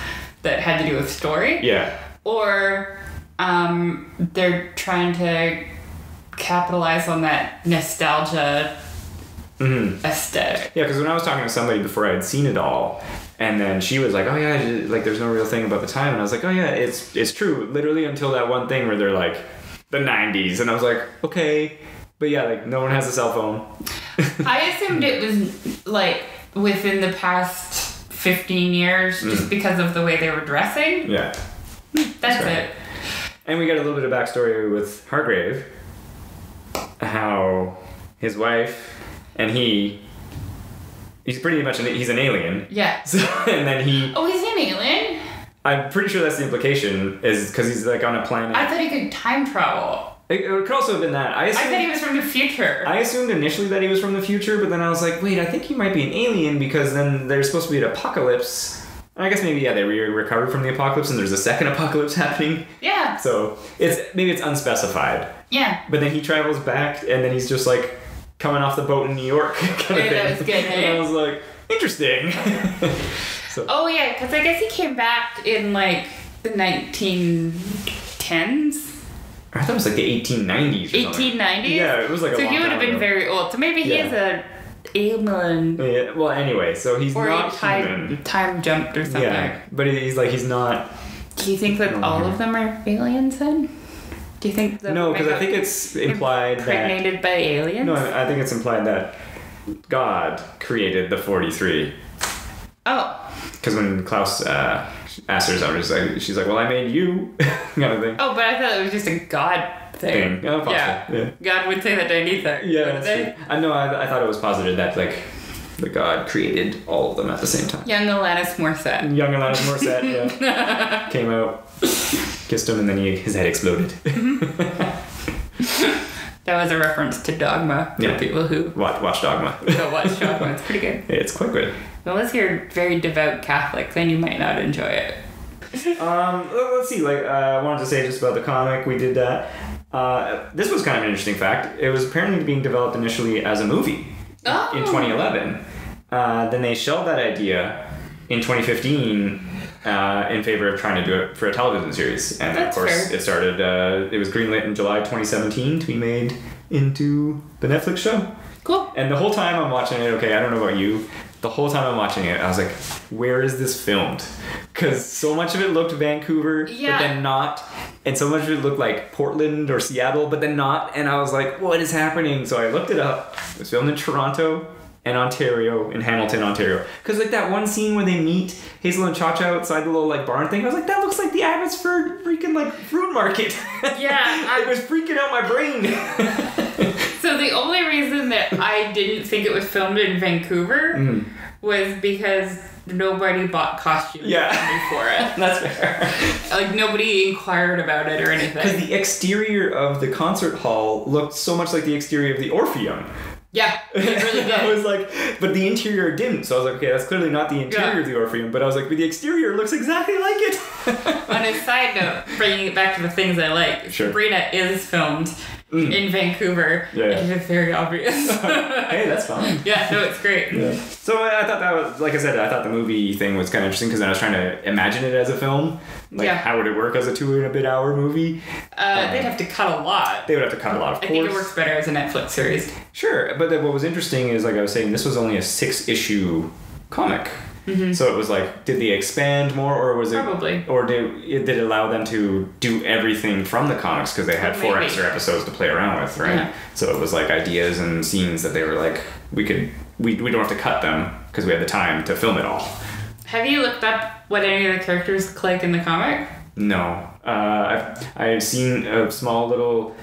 that had to do with story, Yeah. or um, they're trying to capitalize on that nostalgia Mm-hmm. aesthetic. Yeah, because when I was talking to somebody before I had seen it all, and then she was like, "Oh yeah, like there's no real thing about the time," and I was like, "Oh yeah, it's it's true." Literally until that one thing where they're like, the '90s, and I was like, "Okay," but yeah, like no one has a cell phone. [LAUGHS] I assumed it was like within the past 15 years just because of the way they were dressing. Yeah, That's right. it. And we got a little bit of backstory with Hargrave, how his wife and he. He's pretty much an, he's an alien. Yeah. [LAUGHS] So, and then he, Oh, he's an alien? I'm pretty sure that's the implication, is because he's like on a planet. I thought he could time travel. it, it could also have been that. I I thought he was from the future. I assumed initially that he was from the future, but then I was like, wait, I think he might be an alien because then there's supposed to be an apocalypse. And I guess maybe yeah, they re- recovered from the apocalypse, and there's a second [LAUGHS] apocalypse happening. yeah. So it's maybe it's unspecified. Yeah. But then he travels back, and then he's just like coming off the boat in New York, [LAUGHS] kind of Yeah, thing. that was good, and eh? I was like, interesting. [LAUGHS] so Oh, yeah, because I guess he came back in like the 1910s, I thought it was like the 1890s. Or something. 1890s. Yeah, it was like a So he would have been ago. very old. So maybe he Yeah. is a alien Yeah, well, anyway, so he's or not time, human. time jumped or something. Yeah, but he's like he's not. Do you think that all of them are aliens then? Do you think that No, because I think it's implied that. impregnated by aliens? No, I think it's implied that God created the 43. Oh, Because when Klaus uh, asked her something, she's like, well, I made you, [LAUGHS] kind of thing. oh, but I thought it was just a God thing. Thing. Oh, yeah. Yeah. God would say that to anything. Yeah, they? I know. I, I thought it was posited that like the God created all of them at the same time. Young Alanis Morissette. Young Alanis Morissette yeah, [LAUGHS] came out, kissed him, and then he, his head exploded. [LAUGHS] That was a reference to Dogma for Yeah. people who watch, watch Dogma. don't watch Dogma. It's [LAUGHS] pretty good. it's quite good. Unless you're very devout Catholic, then you might not enjoy it. Um, let- let's see. Like, uh, I wanted to say just about the comic. We did that. Uh, this was kind of an interesting fact. It was apparently being developed initially as a movie Oh. in 2011. Uh, then they shelved that idea in 2015 uh, in favor of trying to do it for a television series. And That's of course, fair. it started. Uh, it was greenlit in July 2017 to be made into the Netflix show. Cool. And the whole time I'm watching it, okay, I don't know about you, the whole time I'm watching it, I was like, where is this filmed? Because so much of it looked Vancouver, Yeah. but then not. And so much of it looked like Portland or Seattle, but then not. And I was like, what is happening? So I looked it up. It was filmed in Toronto and Ontario, in Hamilton, Ontario. Because like that one scene where they meet Hazel and Cha-Cha outside the little like barn thing, I was like, that looks like the Abbotsford freaking like fruit market. [LAUGHS] Yeah, it was freaking out my brain. [LAUGHS] The only reason that I didn't think it was filmed in Vancouver Mm. was because nobody bought costumes Yeah. for it. [LAUGHS] That's fair. Like nobody inquired about it or anything. Because the exterior of the concert hall looked so much like the exterior of the Orpheum. Yeah, it really did. [LAUGHS] I was like, but the interior didn't. So I was like, okay, that's clearly not the interior Yeah. of the Orpheum. But I was like, but the exterior looks exactly like it. On a side note, bringing it back to the things I like, Sure. Sabrina is filmed Mm. in Vancouver. Yeah, yeah. It is very obvious. [LAUGHS] hey, that's fine. [LAUGHS] yeah, no, it's great. Yeah. So I thought that was, like I said, I thought the movie thing was kind of interesting because I was trying to imagine it as a film. Like, Yeah. how would it work as a two and a bit hour movie? Uh, they'd have to cut a lot. They would have to cut a lot, of I course. think it works better as a Netflix series. Sure, but what was interesting is like I was saying, this was only a six issue comic. So it was like, did they expand more, or was it Mm-hmm. Probably. or did it did it allow them to do everything from the comics because they had four Maybe. extra episodes to play around with, right? Yeah. So it was like ideas and scenes that they were like, we could we, we don't have to cut them because we have the time to film it all. Have you looked up what any of the characters look like in the comic? No, uh, I've I've seen a small little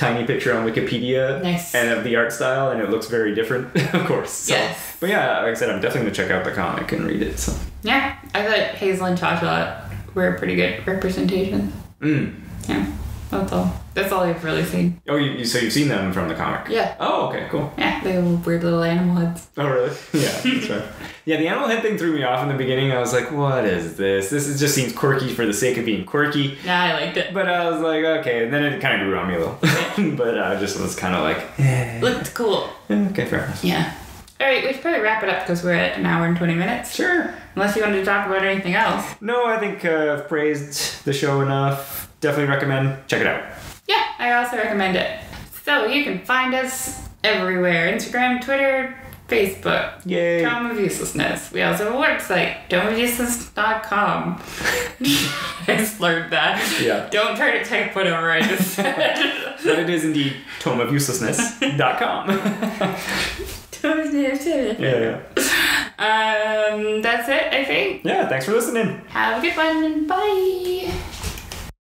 tiny picture on Wikipedia Nice. and of the art style, and it looks very different, [LAUGHS] of course. So, Yes. But yeah, like I said, I'm definitely gonna check out the comic and read it. So. Yeah, I thought Hazel and Cha were a pretty good representation. Mm. Yeah, that's all. That's all I've really seen. Oh, you, you so you've seen them from the comic? Yeah. Oh, okay, cool. Yeah, they have weird little animal heads. Oh, really? [LAUGHS] Yeah, that's right. Yeah, the animal head thing threw me off in the beginning. I was like, what is this? This is, just seems quirky for the sake of being quirky. Yeah, I liked it. But I was like, okay, and then it kind of grew on me a little. [LAUGHS] but I just was kind of like, eh. Looked cool. Yeah, okay, fair enough. Yeah. All right, we should probably wrap it up because we're at an hour and 20 minutes. Sure. Unless you wanted to talk about anything else. No, I think uh, I've praised the show enough. Definitely recommend. Check it out. Yeah, I also recommend it. So you can find us everywhere Instagram, Twitter, Facebook. Yay. Tome of Uselessness. We also have a website, tomeofuseless.com. [LAUGHS] I slurred that. Yeah. Don't try to type whatever I just said. [LAUGHS] But it is indeed tomeofuselessness.com. Tome of Uselessness. [LAUGHS] yeah, yeah. Um, that's it, I think. Yeah, thanks for listening. Have a good one. Bye.